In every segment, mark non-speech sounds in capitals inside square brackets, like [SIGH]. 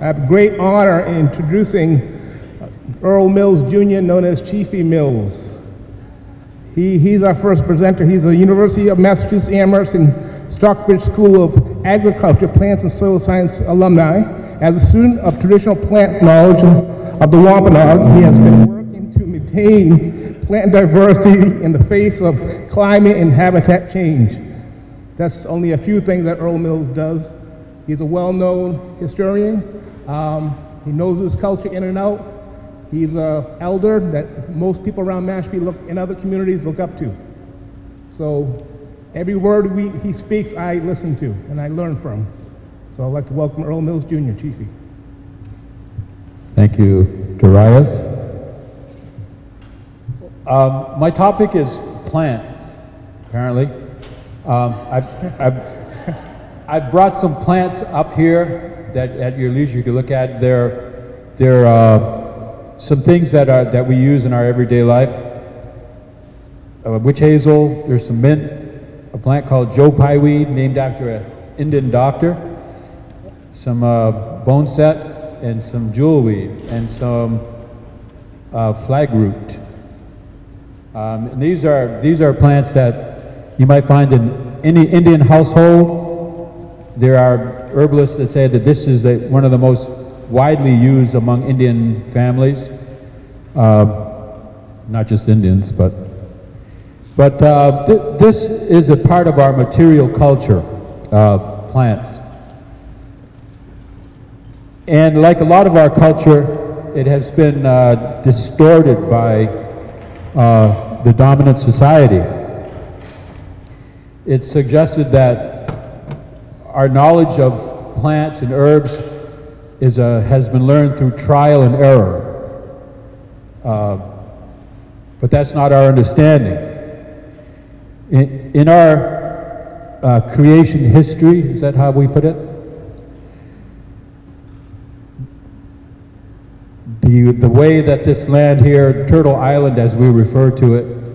I have great honor in introducing Earle Mills Jr., known as Chiefy Mills. He, he's our first presenter. He's a University of Massachusetts Amherst and Stockbridge School of Agriculture, Plants and Soil Science alumni. As a student of traditional plant knowledge of the Wampanoag, he has been working to maintain plant diversity in the face of climate and habitat change. That's only a few things that Earle Mills does. He's a well-known historian. Um, he knows his culture in and out. He's an elder that most people around Mashpee look, in other communities look up to. So every word we, he speaks, I listen to and I learn from. So I'd like to welcome Earle Mills Jr., Chiefy. Thank you, Darius. Um, my topic is plants, apparently. Um, I've, I've, I've, brought some plants up here that at your leisure you can look at. They're, they're uh, some things that, are, that we use in our everyday life. Uh, witch hazel, there's some mint, a plant called Joe Pye weed named after an Indian doctor, some uh, boneset, and some jewelweed, and some uh, flag root. Um, and these are, these are plants that you might find in any Indian household. There are herbalists that say that this is the, one of the most widely used among Indian families. Uh, not just Indians, but but uh, th this is a part of our material culture of plants. And like a lot of our culture, it has been uh, distorted by uh, the dominant society. It's suggested that our knowledge of plants and herbs is a, has been learned through trial and error. Uh, but that's not our understanding. In, in our uh, creation history, is that how we put it? The, the way that this land here, Turtle Island as we refer to it,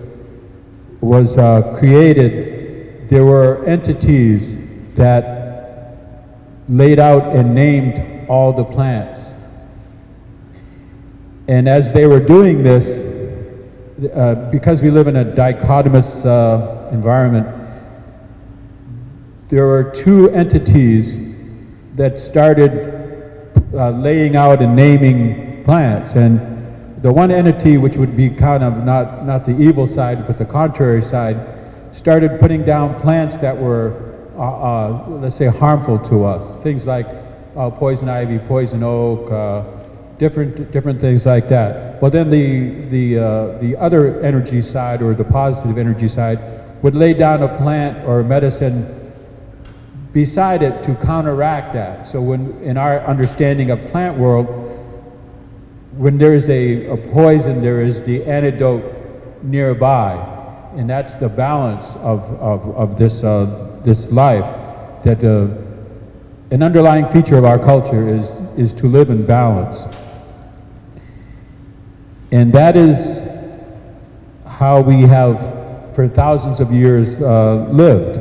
was uh, created, there were entities that laid out and named all the plants. And as they were doing this, uh, because we live in a dichotomous uh, environment, there were two entities that started uh, laying out and naming plants. And the one entity, which would be kind of not, not the evil side, but the contrary side, started putting down plants that were, uh, uh, let's say, harmful to us. Things like uh, poison ivy, poison oak, different different things like that. Well, then the the uh, the other energy side or the positive energy side would lay down a plant or a medicine beside it to counteract that. So when in our understanding of plant world, when there is a, a poison, there is the antidote nearby, and that's the balance of of, of this uh, this life that. Uh, an underlying feature of our culture is, is to live in balance. And that is how we have, for thousands of years, uh, lived.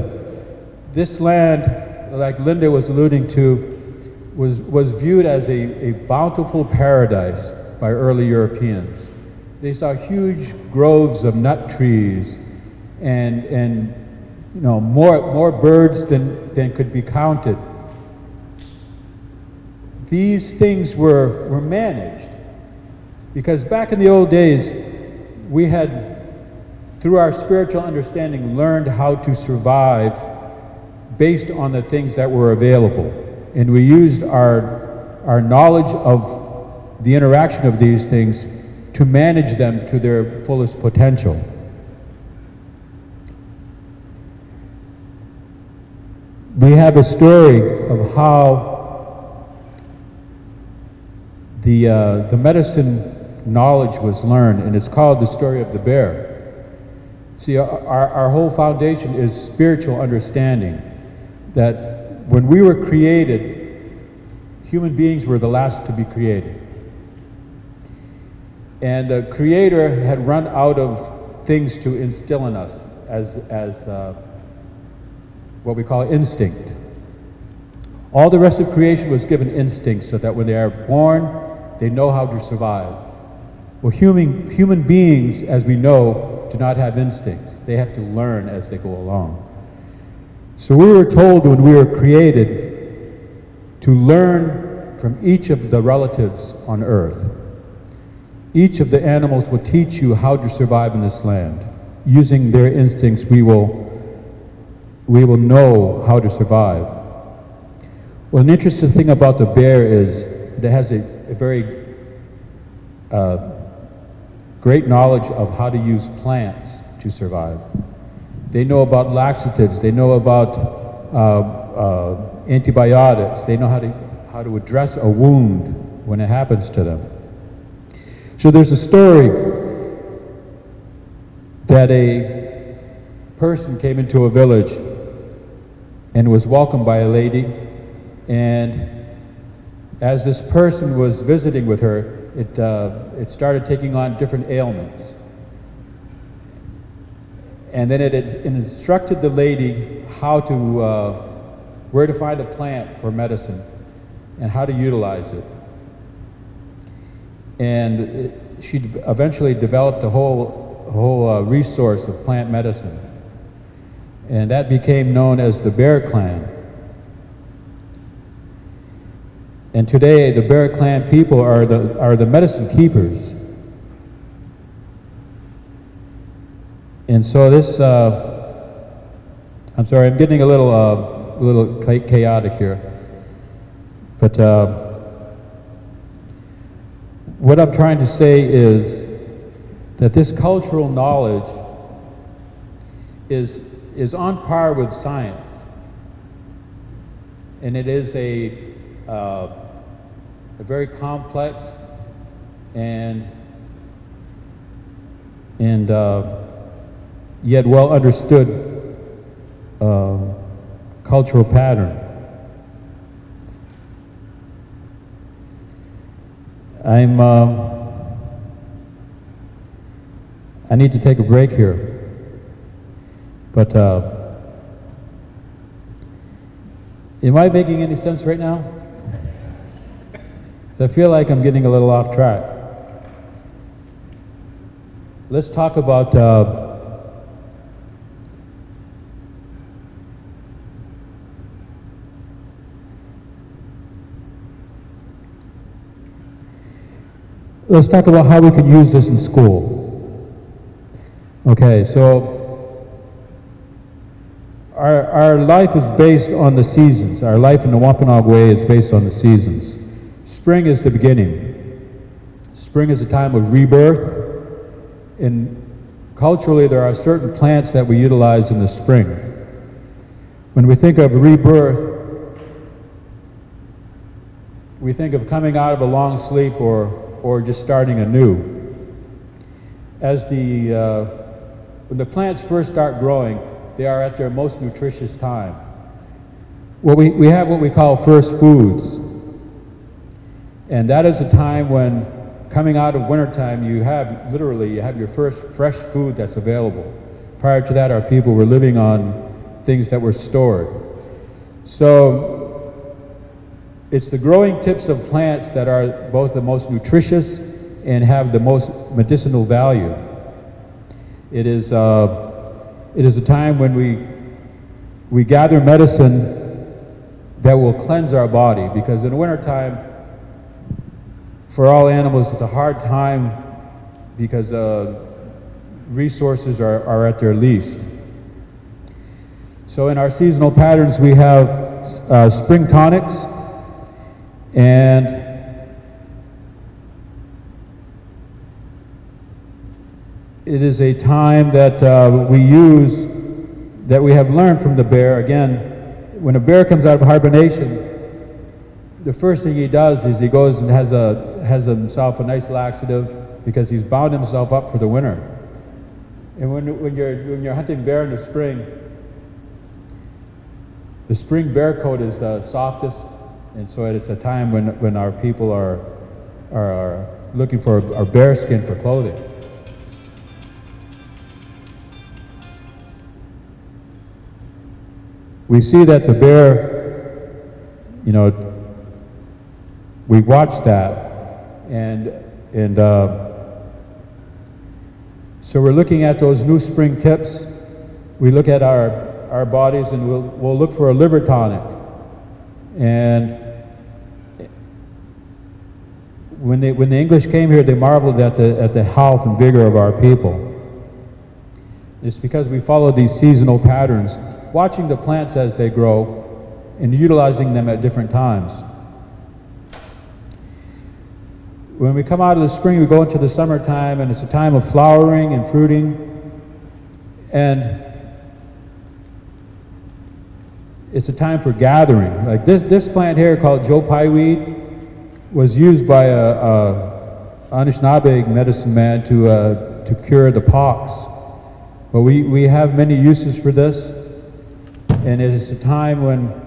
This land, like Linda was alluding to, was, was viewed as a, a bountiful paradise by early Europeans. They saw huge groves of nut trees and, and you know, more, more birds than, than could be counted. These things were, were managed because back in the old days, we had, through our spiritual understanding, learned how to survive based on the things that were available. And we used our, our knowledge of the interaction of these things to manage them to their fullest potential. We have a story of how the, uh, the medicine knowledge was learned, and it's called the story of the bear. See, our, our whole foundation is spiritual understanding that when we were created, human beings were the last to be created. And the Creator had run out of things to instill in us as, as uh, what we call instinct. All the rest of creation was given instincts so that when they are born, they know how to survive. Well, human, human beings, as we know, do not have instincts. They have to learn as they go along. So we were told when we were created to learn from each of the relatives on earth. Each of the animals will teach you how to survive in this land. Using their instincts, we will, we will know how to survive. Well, an interesting thing about the bear is that it has a, a very uh, great knowledge of how to use plants to survive. They know about laxatives. They know about uh, uh, antibiotics. They know how to, how to address a wound when it happens to them. So there's a story that a person came into a village and was welcomed by a lady and as this person was visiting with her, it, uh, it started taking on different ailments. And then it, it instructed the lady how to, uh, where to find a plant for medicine and how to utilize it. And it, she eventually developed a whole, whole uh, resource of plant medicine. And that became known as the Bear Clan. And today, the Bear Clan people are the, are the medicine keepers. And so this, uh, I'm sorry, I'm getting a little, uh, a little chaotic here. But uh, what I'm trying to say is that this cultural knowledge is, is on par with science. And it is a, uh, a very complex and and uh, yet well understood uh, cultural pattern. I'm. Uh, I need to take a break here, but uh, am I making any sense right now? I feel like I'm getting a little off track. Let's talk about uh, let's talk about how we can use this in school. Okay, so our, our life is based on the seasons. Our life in the Wampanoag Way is based on the seasons. Spring is the beginning. Spring is a time of rebirth. And culturally, there are certain plants that we utilize in the spring. When we think of rebirth, we think of coming out of a long sleep or, or just starting anew. As the, uh, when the plants first start growing, they are at their most nutritious time. Well, we, we have what we call first foods. And that is a time when, coming out of wintertime, you have literally you have your first fresh food that's available. Prior to that, our people were living on things that were stored. So it's the growing tips of plants that are both the most nutritious and have the most medicinal value. It is, uh, it is a time when we, we gather medicine that will cleanse our body because in the wintertime, for all animals, it's a hard time because uh, resources are, are at their least. So in our seasonal patterns, we have uh, spring tonics and it is a time that uh, we use that we have learned from the bear. Again, when a bear comes out of hibernation, the first thing he does is he goes and has a has himself a nice laxative because he's bound himself up for the winter. And when, when, you're, when you're hunting bear in the spring, the spring bear coat is uh, softest, and so it's a time when, when our people are, are, are looking for our bear skin for clothing. We see that the bear you know, we watch that, and and uh, so we're looking at those new spring tips. We look at our our bodies, and we'll we'll look for a liver tonic, and when, they, when the English came here, they marveled at the, at the health and vigor of our people. It's because we follow these seasonal patterns, watching the plants as they grow and utilizing them at different times. When we come out of the spring, we go into the summertime, and it's a time of flowering and fruiting. And it's a time for gathering. Like this, this plant here called Joe Pye weed was used by a, a Anishinaabe medicine man to, uh, to cure the pox. But we, we have many uses for this, and it is a time when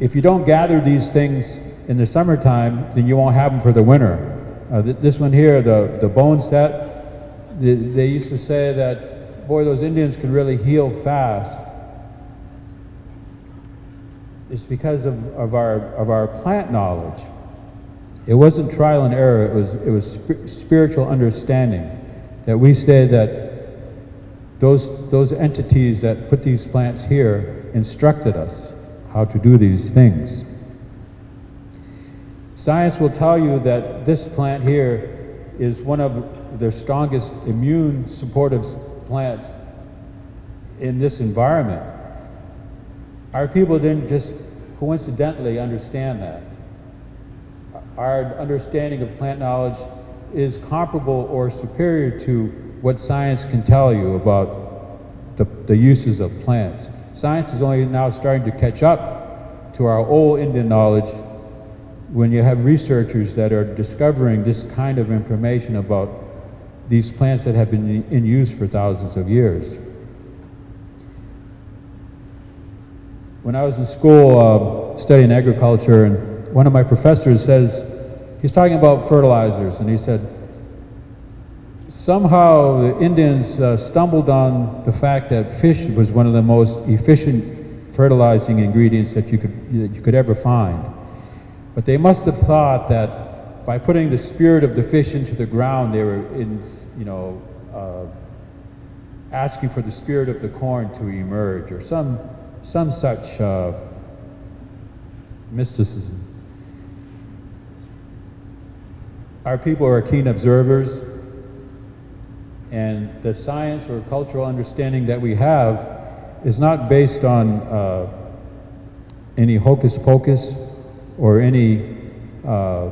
if you don't gather these things in the summertime, then you won't have them for the winter. Uh, th this one here, the, the bone set, they, they used to say that, boy, those Indians could really heal fast. It's because of, of, our, of our plant knowledge. It wasn't trial and error, it was, it was sp spiritual understanding. That we say that those, those entities that put these plants here instructed us how to do these things. Science will tell you that this plant here is one of the strongest immune supportive plants in this environment. Our people didn't just coincidentally understand that. Our understanding of plant knowledge is comparable or superior to what science can tell you about the, the uses of plants. Science is only now starting to catch up to our old Indian knowledge when you have researchers that are discovering this kind of information about these plants that have been in use for thousands of years. When I was in school uh, studying agriculture, and one of my professors says, he's talking about fertilizers, and he said, somehow the Indians uh, stumbled on the fact that fish was one of the most efficient fertilizing ingredients that you could, that you could ever find. But they must have thought that by putting the spirit of the fish into the ground, they were in, you know, uh, asking for the spirit of the corn to emerge, or some, some such uh, mysticism. Our people are keen observers. And the science or cultural understanding that we have is not based on uh, any hocus pocus or any uh,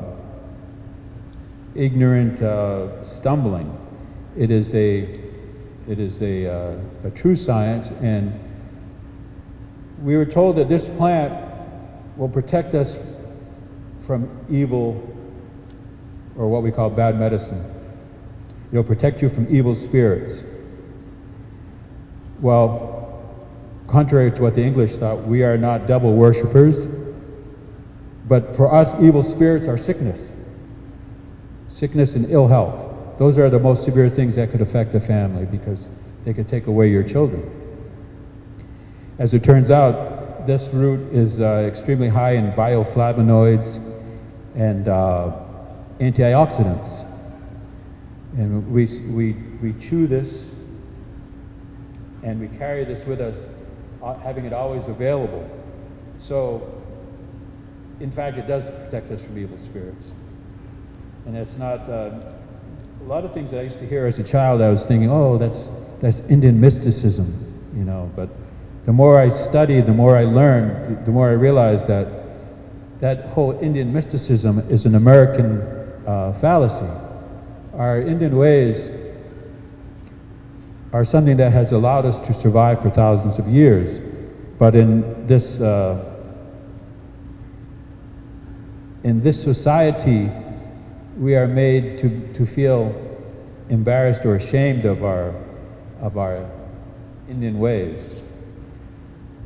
ignorant uh, stumbling. It is a, it is a, uh, a true science, and we were told that this plant will protect us from evil or what we call bad medicine. It'll protect you from evil spirits. Well, contrary to what the English thought, we are not devil worshippers. But for us, evil spirits are sickness. Sickness and ill health. Those are the most severe things that could affect a family because they could take away your children. As it turns out, this root is uh, extremely high in bioflavonoids and uh, antioxidants. And we, we, we chew this and we carry this with us, uh, having it always available. So, in fact, it does protect us from evil spirits. And it's not, uh, a lot of things I used to hear as a child, I was thinking, oh, that's, that's Indian mysticism, you know. But the more I studied, the more I learned, the more I realized that that whole Indian mysticism is an American uh, fallacy our Indian ways are something that has allowed us to survive for thousands of years. But in this, uh, in this society, we are made to, to feel embarrassed or ashamed of our, of our Indian ways.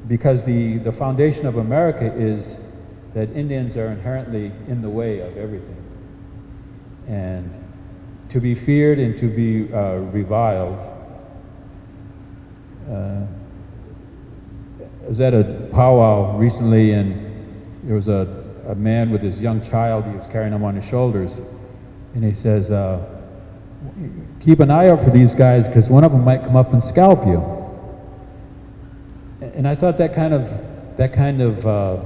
Because the, the foundation of America is that Indians are inherently in the way of everything. And to be feared and to be uh, reviled. Uh, I was at a powwow recently, and there was a, a man with his young child. He was carrying him on his shoulders, and he says, uh, "Keep an eye out for these guys because one of them might come up and scalp you." And I thought that kind of that kind of uh,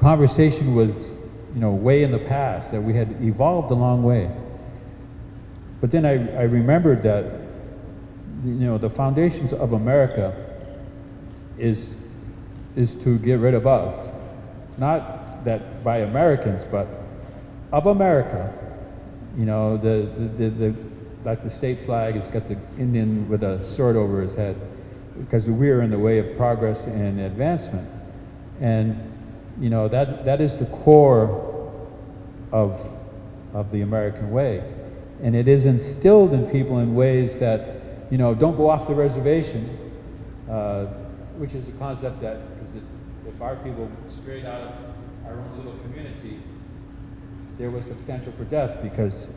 conversation was, you know, way in the past. That we had evolved a long way. But then I, I remembered that, you know, the foundations of America is is to get rid of us, not that by Americans, but of America. You know, the, the, the, the like the state flag it's got the Indian with a sword over his head because we're in the way of progress and advancement. And, you know, that, that is the core of, of the American way. And it is instilled in people in ways that, you know, don't go off the reservation, uh, which is a concept that, if our people strayed out of our own little community, there was the potential for death because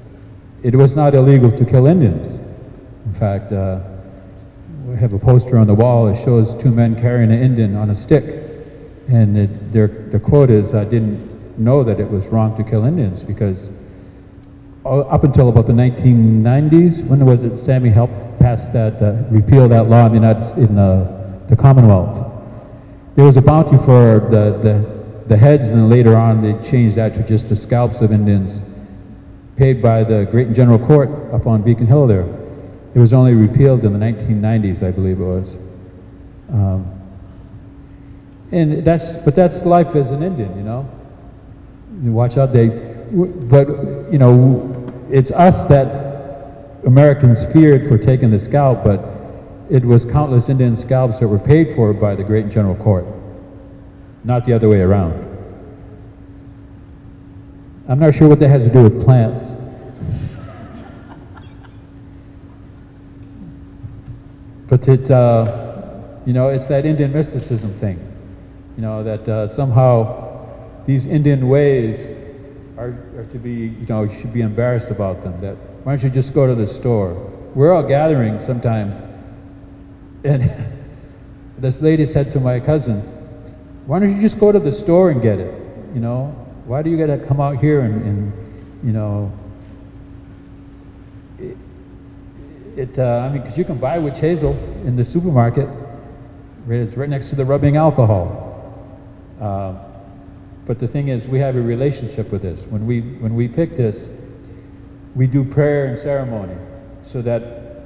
it was not illegal to kill Indians. In fact, uh, we have a poster on the wall that shows two men carrying an Indian on a stick. And it, their, the quote is, I didn't know that it was wrong to kill Indians because up until about the 1990s, when was it Sammy helped pass that, uh, repeal that law in the, United, in uh, the Commonwealth? There was a bounty for the, the, the heads and then later on they changed that to just the scalps of Indians paid by the Great General Court up on Beacon Hill there. It was only repealed in the 1990s, I believe it was. Um, and that's, but that's life as an Indian, you know. You watch out, they, but, you know, it's us that Americans feared for taking the scalp, but it was countless Indian scalps that were paid for by the Great General Court, not the other way around. I'm not sure what that has to do with plants. But it, uh, you know, it's that Indian mysticism thing. You know, that uh, somehow these Indian ways are, are to be, you know, you should be embarrassed about them. That why don't you just go to the store? We're all gathering sometime. And [LAUGHS] this lady said to my cousin, why don't you just go to the store and get it? You know, why do you got to come out here and, and you know, it, it uh, I mean, because you can buy witch hazel in the supermarket. It's right next to the rubbing alcohol. Uh, but the thing is, we have a relationship with this. When we, when we pick this, we do prayer and ceremony so that,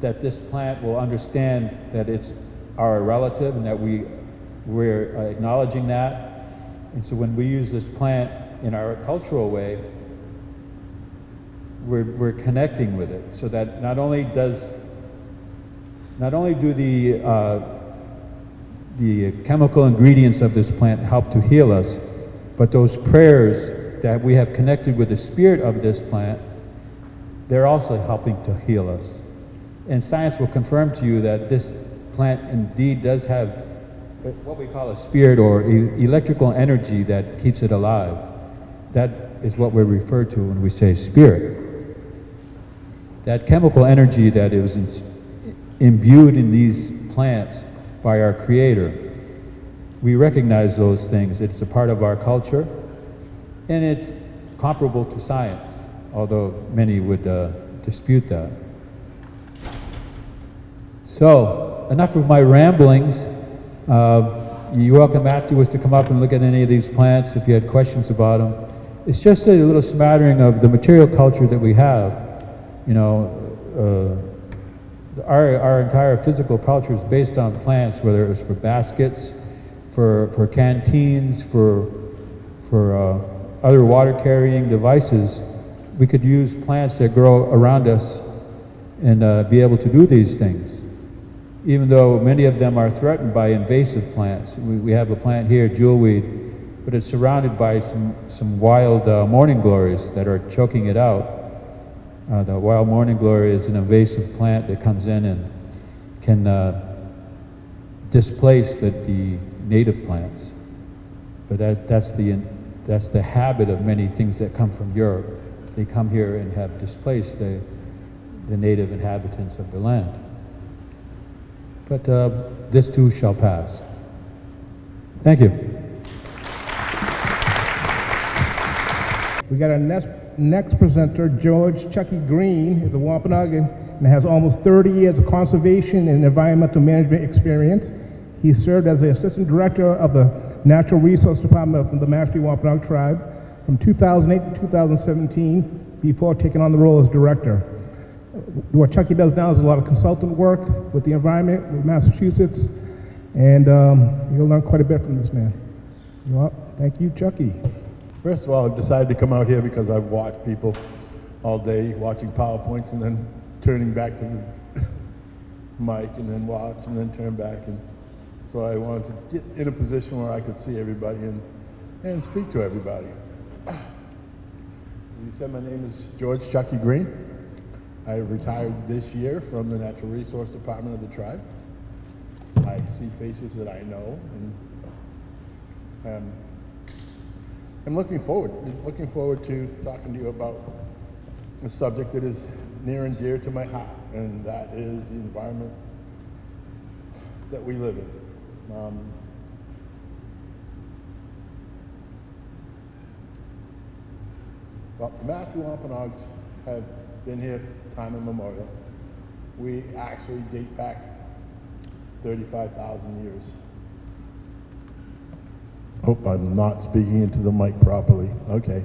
that this plant will understand that it's our relative and that we, we're acknowledging that. And so when we use this plant in our cultural way, we're, we're connecting with it so that not only does, not only do the, uh, the chemical ingredients of this plant help to heal us, but those prayers that we have connected with the spirit of this plant, they're also helping to heal us. And science will confirm to you that this plant indeed does have what we call a spirit or e electrical energy that keeps it alive. That is what we refer to when we say spirit. That chemical energy that is imbued in these plants by our Creator. We recognize those things. It's a part of our culture, and it's comparable to science, although many would uh, dispute that. So, enough of my ramblings. Uh, you're welcome afterwards to come up and look at any of these plants if you had questions about them. It's just a little smattering of the material culture that we have. You know, uh, our, our entire physical culture is based on plants, whether it was for baskets, for, for canteens, for, for uh, other water carrying devices. We could use plants that grow around us and uh, be able to do these things. Even though many of them are threatened by invasive plants. We, we have a plant here, jewelweed, but it's surrounded by some, some wild uh, morning glories that are choking it out. Uh, the wild morning glory is an invasive plant that comes in and can uh, displace the, the native plants. But that, that's, the, that's the habit of many things that come from Europe. They come here and have displaced the, the native inhabitants of the land. But uh, this too shall pass. Thank you. We got our next, next presenter, George Chucky Greene, is a Wampanoag and has almost 30 years of conservation and environmental management experience. He served as the Assistant Director of the Natural Resource Department of the Mashpee Wampanoag Tribe from 2008 to 2017 before taking on the role as Director. What Chucky does now is a lot of consultant work with the environment, with Massachusetts, and um, you'll learn quite a bit from this man. Well, thank you, Chucky. First of all, I've decided to come out here because I've watched people all day watching PowerPoints and then turning back to the [COUGHS] mic and then watch and then turn back. And so I wanted to get in a position where I could see everybody and, and speak to everybody. [COUGHS] You said my name is George Chucky Greene. I retired this year from the Natural Resource Department of the tribe. I see faces that I know and um, I'm looking forward, looking forward to talking to you about a subject that is near and dear to my heart, and that is the environment that we live in. Um, well, the Mashpee Wampanoags have been here time immemorial. We actually date back 35,000 years. Hope I'm not speaking into the mic properly. Okay.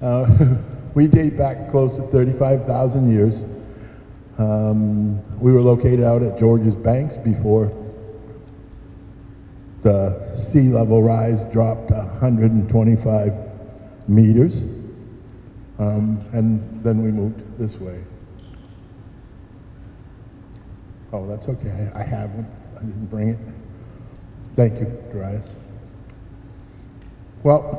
Uh, [LAUGHS] we date back close to 35,000 years. Um, we were located out at George's Banks before the sea level rise dropped 125 meters. Um, and then we moved this way. Oh, that's okay. I have one. I didn't bring it. Thank you, Darius. Well,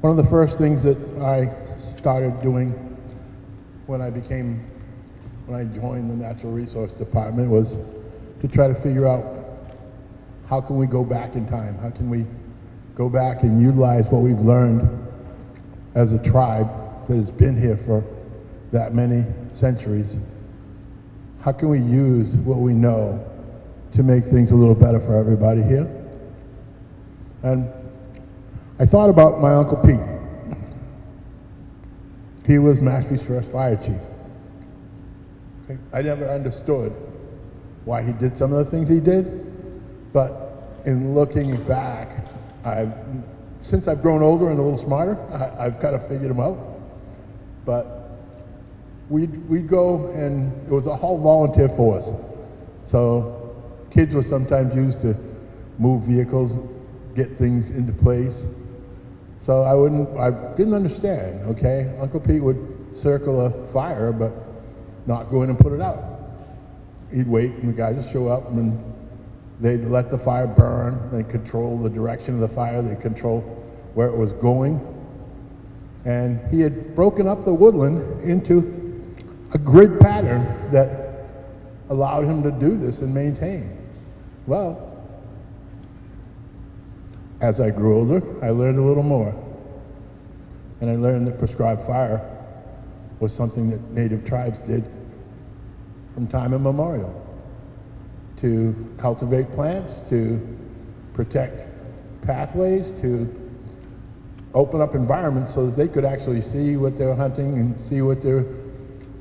one of the first things that I started doing when I became, when I joined the Natural Resource Department was to try to figure out how can we go back in time? How can we go back and utilize what we've learned as a tribe that has been here for that many centuries? How can we use what we know to make things a little better for everybody here? And I thought about my Uncle Pete. He was Mashpee's first fire chief. I never understood why he did some of the things he did, but in looking back, I've, since I've grown older and a little smarter, I, have kind of figured him out. But we'd, we'd go and it was a whole volunteer force. So kids were sometimes used to move vehicles, get things into place. So I wouldn't, I didn't understand, okay? Uncle Pete would circle a fire, but not go in and put it out. He'd wait and the guys would show up and they'd let the fire burn. They'd control the direction of the fire. They'd control where it was going. And he had broken up the woodland into a grid pattern that allowed him to do this and maintain. Well, as I grew older, I learned a little more. And I learned that prescribed fire was something that native tribes did from time immemorial to cultivate plants, to protect pathways, to open up environments so that they could actually see what they're hunting and see what they're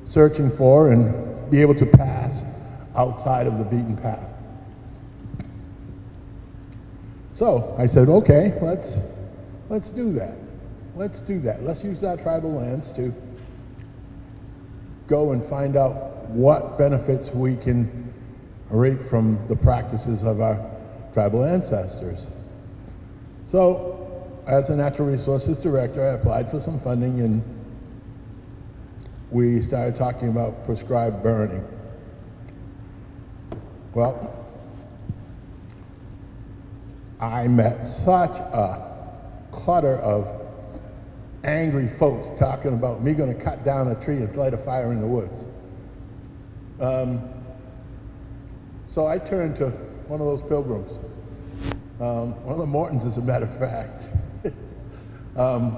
searching for and be able to pass outside of the beaten path. So I said, okay, let's, let's do that. Let's do that. Let's use our tribal lands to go and find out what benefits we can reap from the practices of our tribal ancestors. So, as a natural resources director, I applied for some funding and we started talking about prescribed burning. Well, I met such a clutter of angry folks talking about me going to cut down a tree and light a fire in the woods. Um, so I turned to one of those pilgrims, um, one of the Mortons, as a matter of fact. [LAUGHS] um,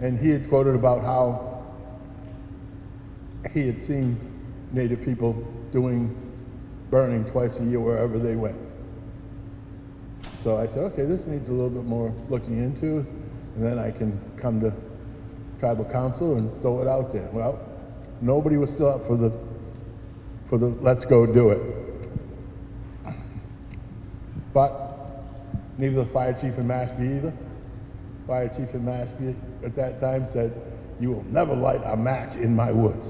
and he had quoted about how he had seen Native people doing burning twice a year wherever they went. So I said, okay, this needs a little bit more looking into, and then I can come to tribal council and throw it out there. Well, nobody was still up for the, for the, let's go do it. But neither the fire chief in Mashpee either. Fire chief in Mashpee at that time said, you will never light a match in my woods.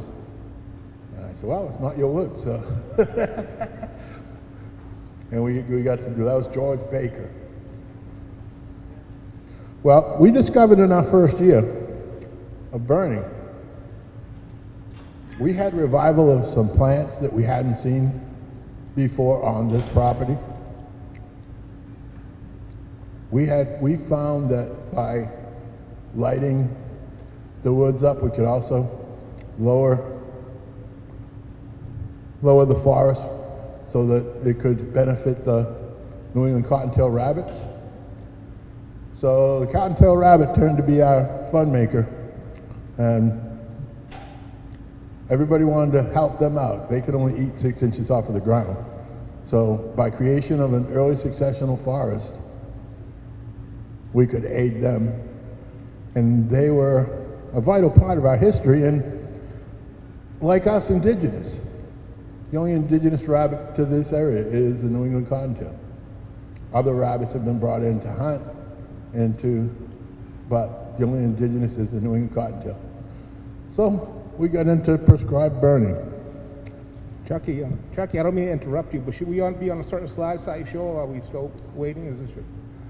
And I said, well, it's not your woods, so. [LAUGHS] and we, we got to do, that was George Baker. Well, we discovered in our first year of burning, we had revival of some plants that we hadn't seen before on this property. We had, we found that by lighting the woods up, we could also lower, lower the forest so that it could benefit the New England cottontail rabbits. So the cottontail rabbit turned to be our fun maker, and everybody wanted to help them out. They could only eat six inches off of the ground. So by creation of an early successional forest, we could aid them. And they were a vital part of our history, and like us indigenous, the only indigenous rabbit to this area is the New England cottontail. Other rabbits have been brought in to hunt and to, but the only indigenous is the New England cottontail. So we got into prescribed burning. Chucky, uh, Chucky, I don't mean to interrupt you, but should we on, be on a certain slide show, or are we still waiting? Is this,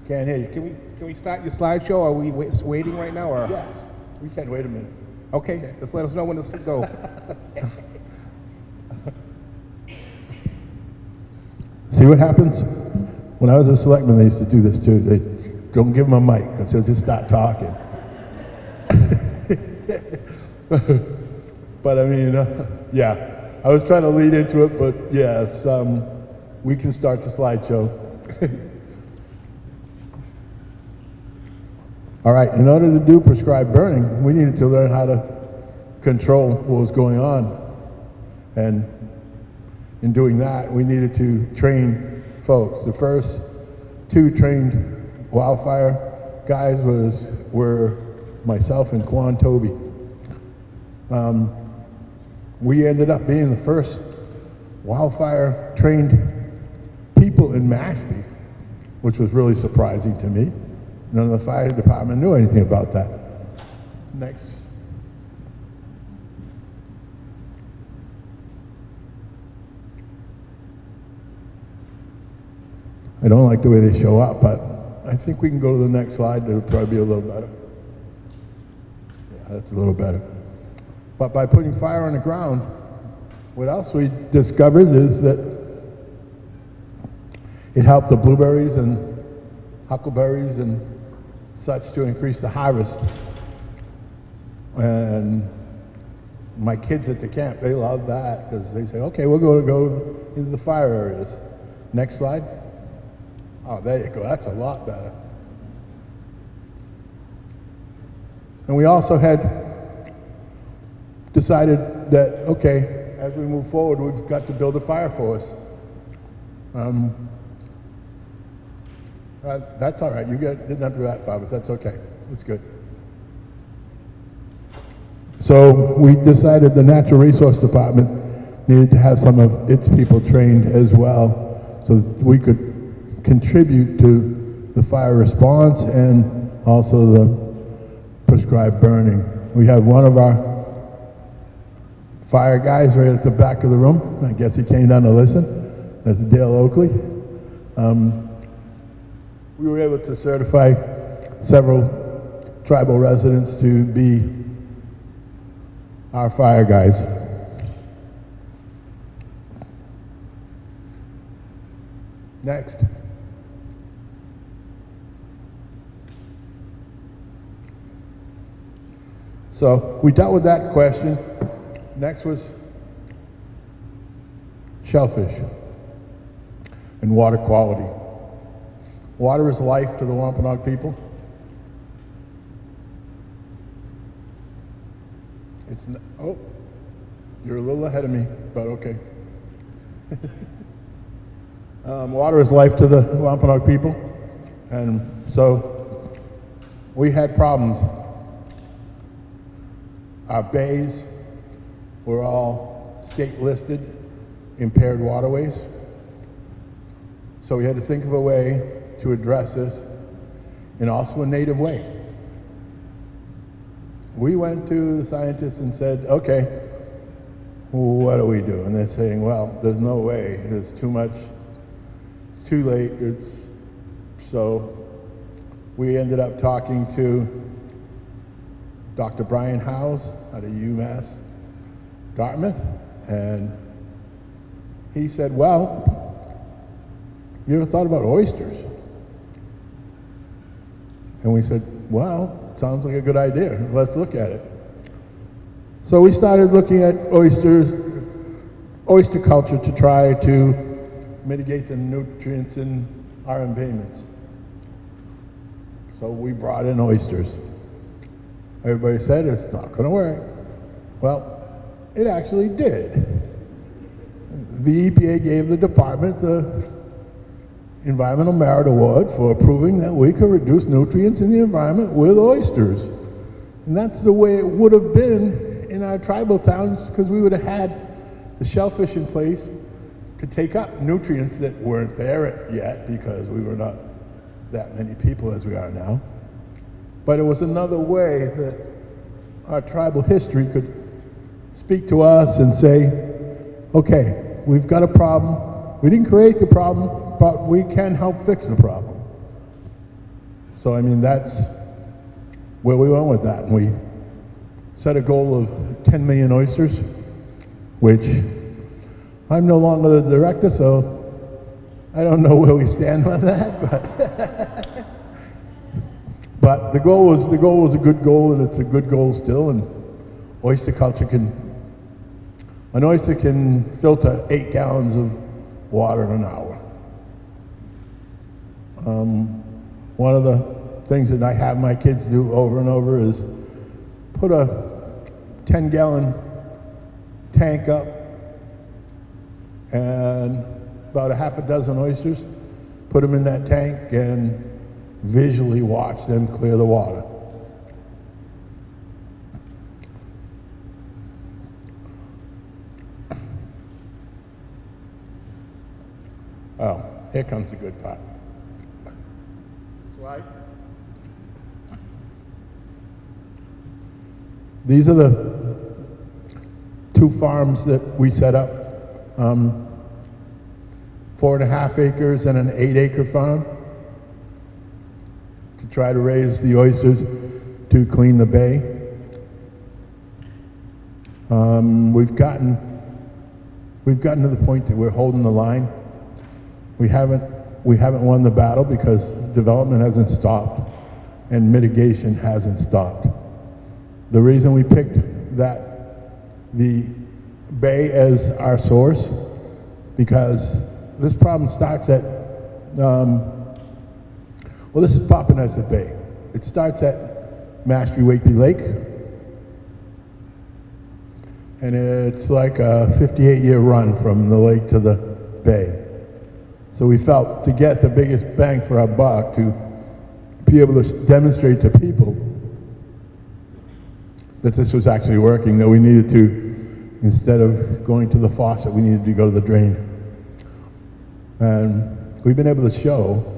Can't hear you. can we, can we start your slideshow, or are we wait, waiting right now, or? Yes. We can, wait a minute. Okay, just let us know when this will go. [LAUGHS] See what happens? When I was a selectman, they used to do this too. They don't give him a mic because he'll just start talking. [LAUGHS] but I mean, uh, yeah, I was trying to lead into it, but yes, um, we can start the slideshow. [LAUGHS] All right, in order to do prescribed burning, we needed to learn how to control what was going on. And in doing that, we needed to train folks. The first two trained wildfire guys was were myself and Quan Toby. Um, we ended up being the first wildfire trained people in Mashpee, which was really surprising to me. None of the fire department knew anything about that. Next. I don't like the way they show up, but I think we can go to the next slide. It'll probably be a little better. Yeah, that's a little better. But by putting fire on the ground, what else we discovered is that it helped the blueberries and huckleberries and such to increase the harvest. And my kids at the camp, they love that because they say, okay, we're going to go into the fire areas. Next slide. Oh, there you go. That's a lot better. And we also had decided that, okay, as we move forward, we've got to build a fire force. Um, uh, that's all right. You get, didn't have to that far, but that's okay. It's good. So we decided the Natural Resource Department needed to have some of its people trained as well so that we could contribute to the fire response and also the prescribed burning. We have one of our fire guys right at the back of the room. I guess he came down to listen. That's Dale Oakley. Um, we were able to certify several tribal residents to be our fire guys. Next. So we dealt with that question. Next was shellfish and water quality. Water is life to the Wampanoag people. It's n oh, you're a little ahead of me, but okay. [LAUGHS] um, water is life to the Wampanoag people. And so we had problems. Our bays were all state listed impaired waterways. So we had to think of a way to address this and also a native way. We went to the scientists and said, okay, what do we do? And they're saying, well, there's no way. It's too much. It's too late. It's so we ended up talking to Dr. Brian Howes out of UMass Dartmouth, and he said, well, you ever thought about oysters? And we said, well, sounds like a good idea. Let's look at it. So we started looking at oysters, oyster culture to try to mitigate the nutrients in our embayments. So we brought in oysters. Everybody said it's not going to work. Well, it actually did. The EPA gave the department the Environmental Merit Award for proving that we could reduce nutrients in the environment with oysters. And that's the way it would have been in our tribal towns because we would have had the shellfish in place to take up nutrients that weren't there yet because we were not that many people as we are now. But it was another way that our tribal history could speak to us and say, okay, we've got a problem. We didn't create the problem, but we can help fix the problem. So, I mean, that's where we went with that. We set a goal of 10 million oysters, which I'm no longer the director, so I don't know where we stand on that, but [LAUGHS] but the goal was the goal was a good goal, and it's a good goal still. And oyster culture can an oyster can filter eight gallons of water in an hour. Um, one of the things that I have my kids do over and over is put a 10 gallon tank up and about a half a dozen oysters, put them in that tank and visually watch them clear the water. Oh, here comes the good part. Slide. These are the two farms that we set up. Um, four and a half acres and an eight acre farm try to raise the oysters to clean the bay. Um, we've gotten we've gotten to the point that we're holding the line. We haven't we haven't won the battle because development hasn't stopped and mitigation hasn't stopped. The reason we picked that, the bay as our source, because this problem starts at, um, well, this is Popponesset Bay. It starts at Mashpee Wakeby Lake, and it's like a 58-year run from the lake to the bay. So we felt to get the biggest bang for our buck, to be able to demonstrate to people that this was actually working, that we needed to, instead of going to the faucet, we needed to go to the drain. And we've been able to show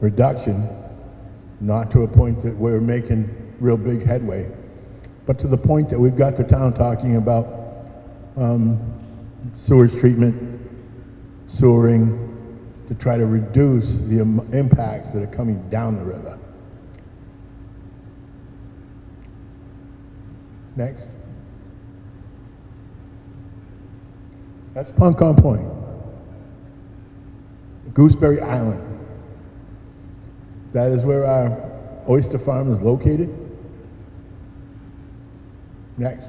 reduction, not to a point that we're making real big headway, but to the point that we've got the town talking about um, sewage treatment, sewering, to try to reduce the impacts that are coming down the river. Next. That's Poncon Point. Gooseberry Island. That is where our oyster farm is located. Next.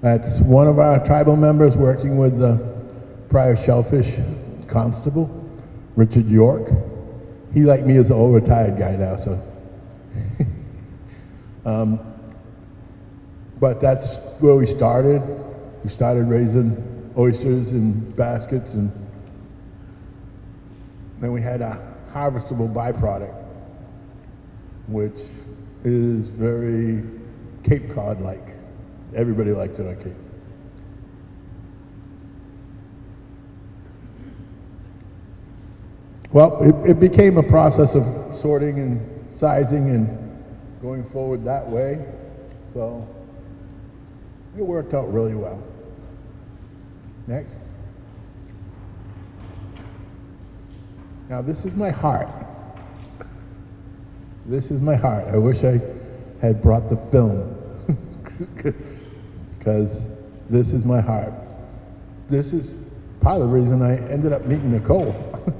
That's one of our tribal members working with the prior shellfish constable, Richard York. He, like me, is an old retired guy now, so [LAUGHS] um, but that's where we started. We started raising oysters in baskets and then we had a harvestable byproduct, which is very Cape Cod-like. Everybody likes it on Cape. Well, it, it became a process of sorting and sizing and going forward that way. So it worked out really well. Next. Now, this is my heart. This is my heart. I wish I had brought the film [LAUGHS] because this is my heart. This is part of the reason I ended up meeting Nicole.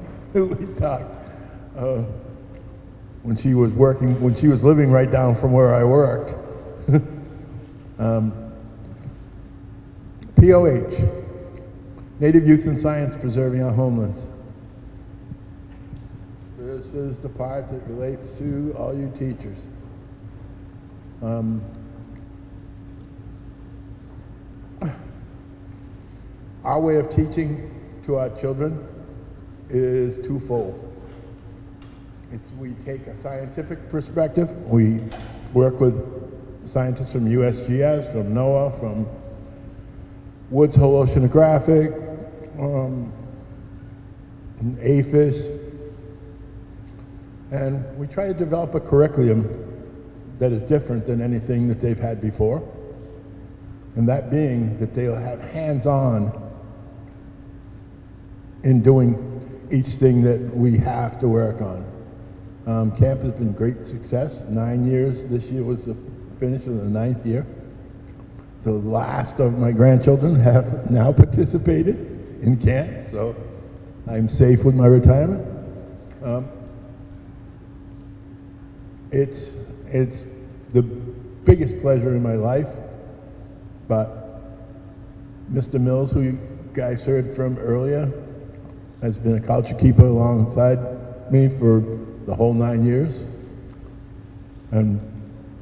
[LAUGHS] we talked uh, when she was working, when she was living right down from where I worked. [LAUGHS] um, POH, Native Youth in Science Preserving Our Homelands. This is the part that relates to all you teachers. Um, [COUGHS] our way of teaching to our children is twofold. It's we take a scientific perspective. We work with scientists from USGS, from NOAA, from Woods Hole Oceanographic, um, APHIS, and we try to develop a curriculum that is different than anything that they've had before. And that being that they'll have hands-on in doing each thing that we have to work on. Um, camp has been great success. Nine years. This year was the finish of the ninth year. The last of my grandchildren have now [LAUGHS] participated in camp, so I'm safe with my retirement. Um, it's, it's the biggest pleasure in my life, but Mr. Mills, who you guys heard from earlier, has been a culture keeper alongside me for the whole nine years. And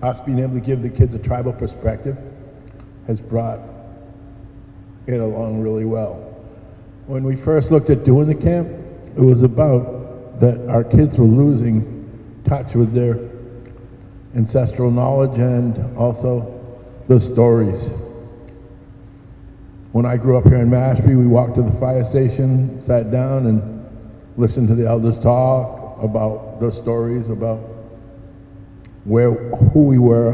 us being able to give the kids a tribal perspective has brought it along really well. When we first looked at doing the camp, it was about that our kids were losing touch with their ancestral knowledge and also the stories. When I grew up here in Mashpee, we walked to the fire station, sat down and listened to the elders talk about their stories, about where, who we were,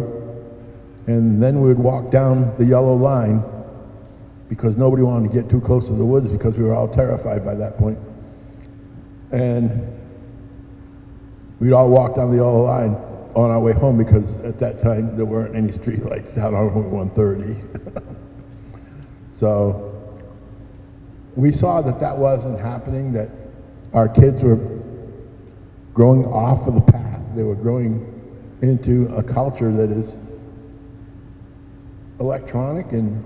and then we would walk down the yellow line because nobody wanted to get too close to the woods because we were all terrified by that point. And we'd all walk down the yellow line on our way home because at that time there weren't any street lights out on Route 130. [LAUGHS] so we saw that that wasn't happening, that our kids were growing off of the path. They were growing into a culture that is electronic and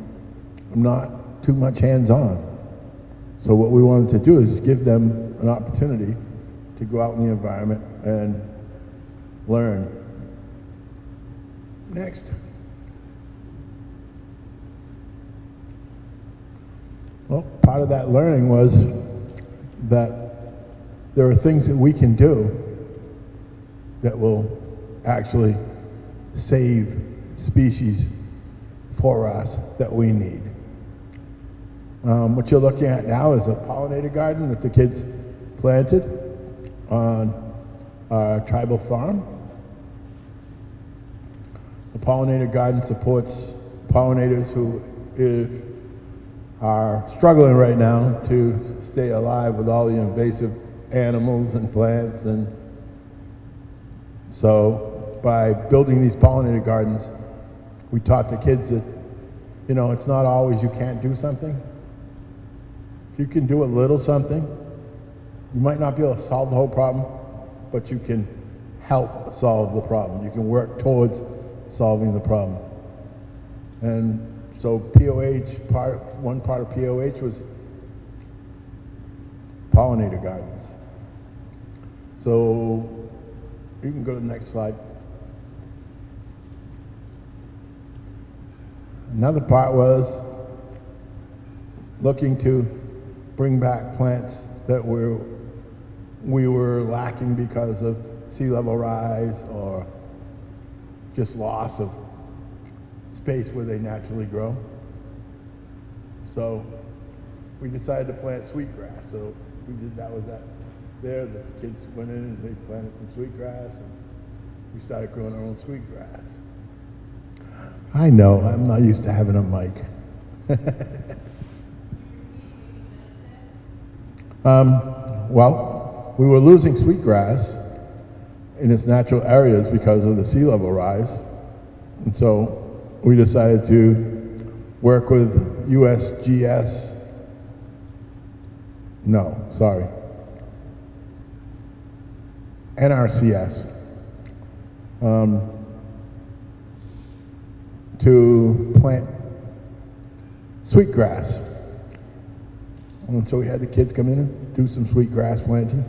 not too much hands-on. So what we wanted to do is give them an opportunity to go out in the environment and learn. Next. Well, part of that learning was that there are things that we can do that will actually save species for us that we need. Um, what you're looking at now is a pollinator garden that the kids planted on our tribal farm. The pollinator garden supports pollinators who if, are struggling right now to stay alive with all the invasive animals and plants and so by building these pollinator gardens we taught the kids that you know it's not always you can't do something. You can do a little something you might not be able to solve the whole problem but you can help solve the problem. You can work towards solving the problem. And so POH, part, one part of POH was pollinator gardens. So you can go to the next slide. Another part was looking to bring back plants that were we were lacking because of sea level rise or just loss of space where they naturally grow. So we decided to plant sweetgrass. So we did that was that there. The kids went in and they planted some sweetgrass and we started growing our own sweetgrass. I know, I'm not used to having a mic. [LAUGHS] um, well, we were losing sweetgrass in its natural areas because of the sea level rise. And so we decided to work with USGS. No, sorry. NRCS. Um, to plant sweetgrass. And so we had the kids come in and do some sweetgrass planting.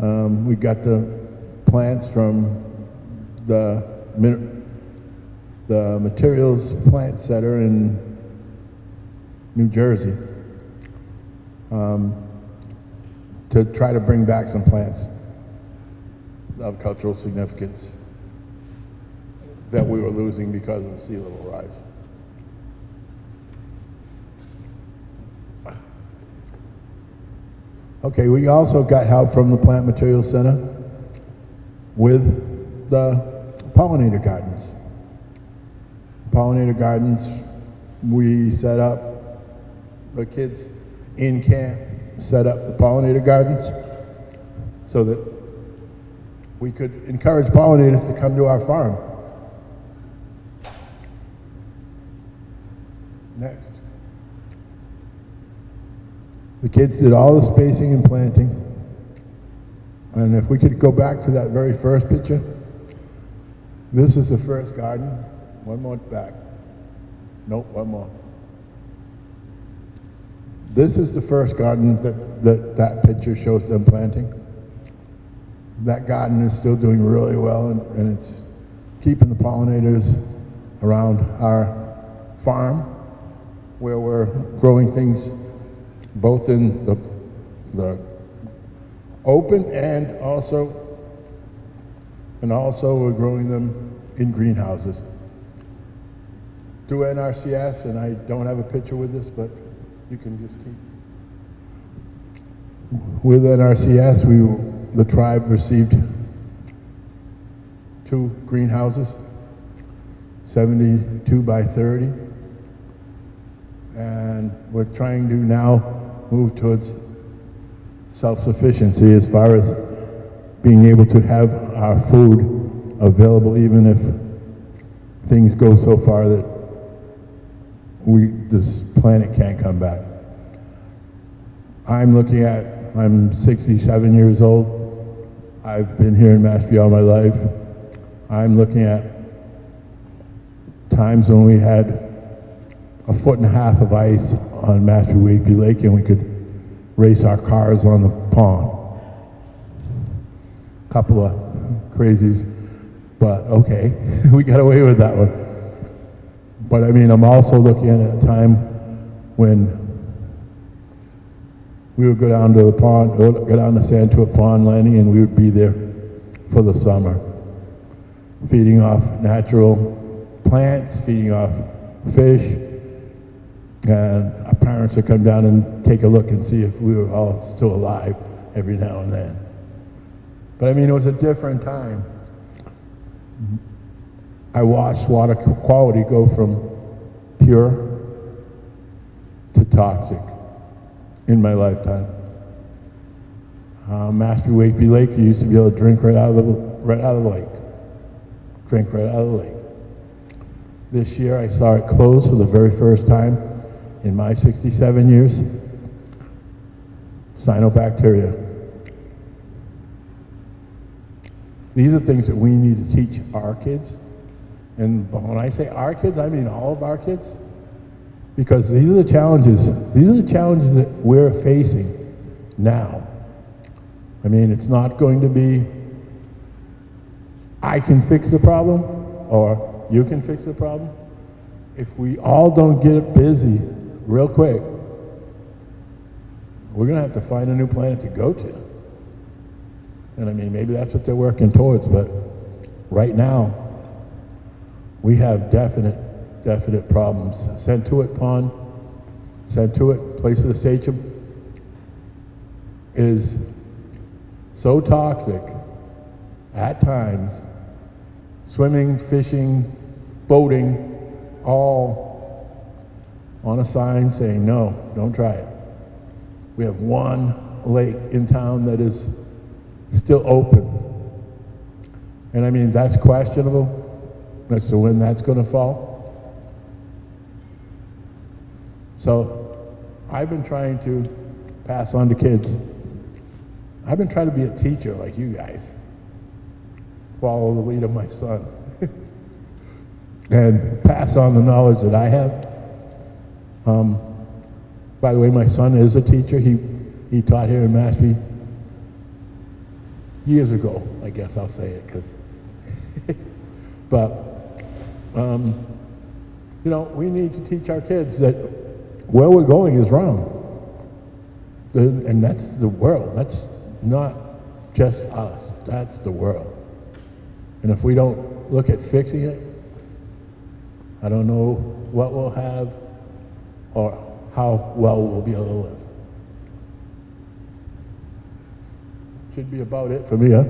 Um, we got the plants from the the materials plant center in New Jersey um, to try to bring back some plants of cultural significance that we were losing because of sea level rise. Okay, we also got help from the Plant Materials Center with the pollinator gardens. Pollinator gardens, we set up, the kids in camp set up the pollinator gardens so that we could encourage pollinators to come to our farm. Next. The kids did all the spacing and planting. And if we could go back to that very first picture, this is the first garden. One more back. Nope, one more. This is the first garden that that, that picture shows them planting. That garden is still doing really well and, and it's keeping the pollinators around our farm where we're growing things both in the, the open and also and also we're growing them in greenhouses. Through NRCS, and I don't have a picture with this, but you can just keep. With NRCS, we, the tribe received two greenhouses, 72 by 30. And we're trying to now move towards self-sufficiency as far as being able to have our food available even if things go so far that we, this planet can't come back. I'm looking at, I'm 67 years old. I've been here in Mashpee all my life. I'm looking at times when we had a foot and a half of ice on Mashpee Lake and we could race our cars on the pond. Couple of crazies, but okay, [LAUGHS] we got away with that one. But I mean, I'm also looking at a time when we would go down to the pond, go down the sand to Santuit Pond Landing, and we would be there for the summer, feeding off natural plants, feeding off fish, and our parents would come down and take a look and see if we were all still alive every now and then. But I mean, it was a different time. I watched water quality go from pure to toxic in my lifetime. Uh, Mashpee Wakeby Lake, you used to be able to drink right out of the right out of the lake. Drink right out of the lake. This year I saw it close for the very first time in my 67 years? Cyanobacteria. These are things that we need to teach our kids. And when I say our kids, I mean all of our kids. Because these are the challenges, these are the challenges that we're facing now. I mean, it's not going to be, I can fix the problem, or you can fix the problem. If we all don't get busy real quick, we're going to have to find a new planet to go to. And I mean, maybe that's what they're working towards, but right now, we have definite, definite problems. Santuit Pond, Santuit, place of the Sachem, is so toxic at times, swimming, fishing, boating, all on a sign saying, no, don't try it. We have one lake in town that is still open. And I mean, that's questionable as to when that's going to fall. So I've been trying to pass on to kids. I've been trying to be a teacher like you guys. Follow the lead of my son. [LAUGHS] and pass on the knowledge that I have. Um, by the way, my son is a teacher. He, he taught here in Mashpee years ago, I guess I'll say it, because, [LAUGHS] but, um, you know, we need to teach our kids that where we're going is wrong. And that's the world. That's not just us. That's the world. And if we don't look at fixing it, I don't know what we'll have or how well we'll be able to live. Should be about it for me, huh?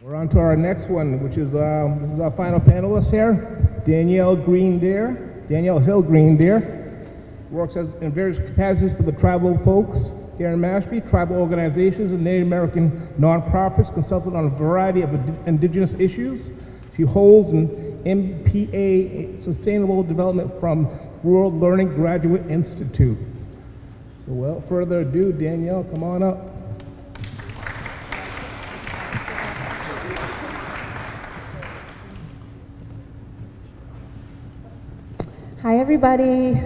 We're on to our next one, which is, um, this is our final panelist here, Danielle Greendeer, Danielle Hill Greendeer. Works as, in various capacities for the tribal folks here in Mashpee, tribal organizations and Native American nonprofits, consulted on a variety of ind- indigenous issues. She holds an MPA Sustainable Development from World Learning Graduate Institute. So without further ado, Danielle, come on up. Hi, everybody.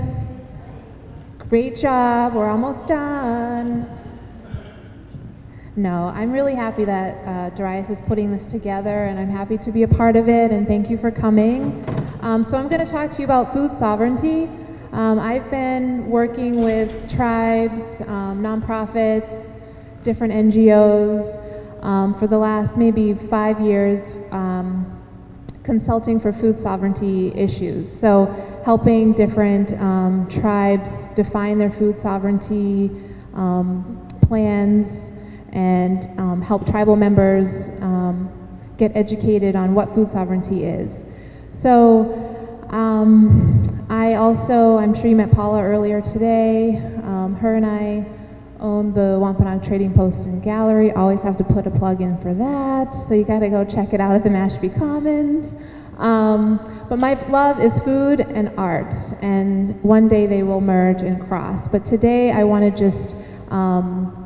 Great job. We're almost done. No, I'm really happy that uh, Darius is putting this together, and I'm happy to be a part of it, and thank you for coming. Um, so I'm going to talk to you about food sovereignty. Um, I've been working with tribes, um, nonprofits, different NGOs um, for the last maybe five years, um, consulting for food sovereignty issues. So helping different um, tribes define their food sovereignty plans and um, help tribal members um, get educated on what food sovereignty is. So um, I also, I'm sure you met Paula earlier today. Um, her and I own the Wampanoag Trading Post and Gallery. Always have to put a plug in for that. So you got to go check it out at the Mashpee Commons. Um, but my love is food and art, and one day they will merge and cross. But today I want to just um,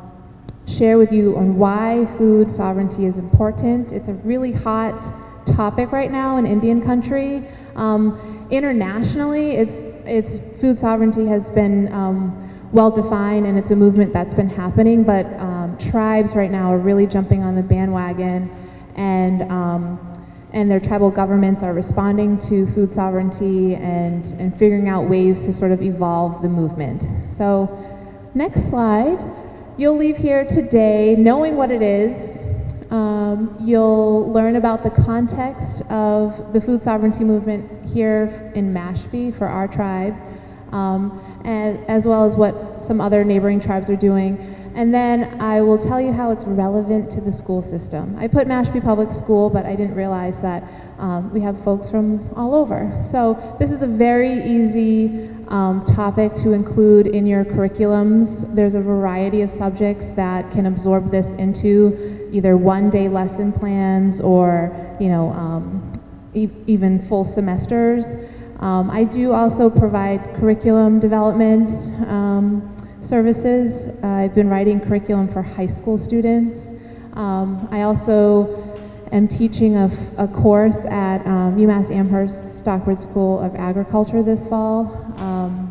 share with you on why food sovereignty is important. It's a really hot topic right now in Indian country. Um, internationally, it's, it's food sovereignty has been um, well defined and it's a movement that's been happening, but um, tribes right now are really jumping on the bandwagon and um, and their tribal governments are responding to food sovereignty and, and figuring out ways to sort of evolve the movement. So, next slide. You'll leave here today knowing what it is. Um, you'll learn about the context of the food sovereignty movement here in Mashpee for our tribe, um, and, as well as what some other neighboring tribes are doing. And then I will tell you how it's relevant to the school system. I put Mashpee Public School, but I didn't realize that um, we have folks from all over. So this is a very easy um, topic to include in your curriculums. There's a variety of subjects that can absorb this into either one-day lesson plans or, you know, um, e even full semesters. Um, I do also provide curriculum development um, services. Uh, I've been writing curriculum for high school students. Um, I also am teaching a, a course at um, UMass Amherst Stockbridge School of Agriculture this fall um,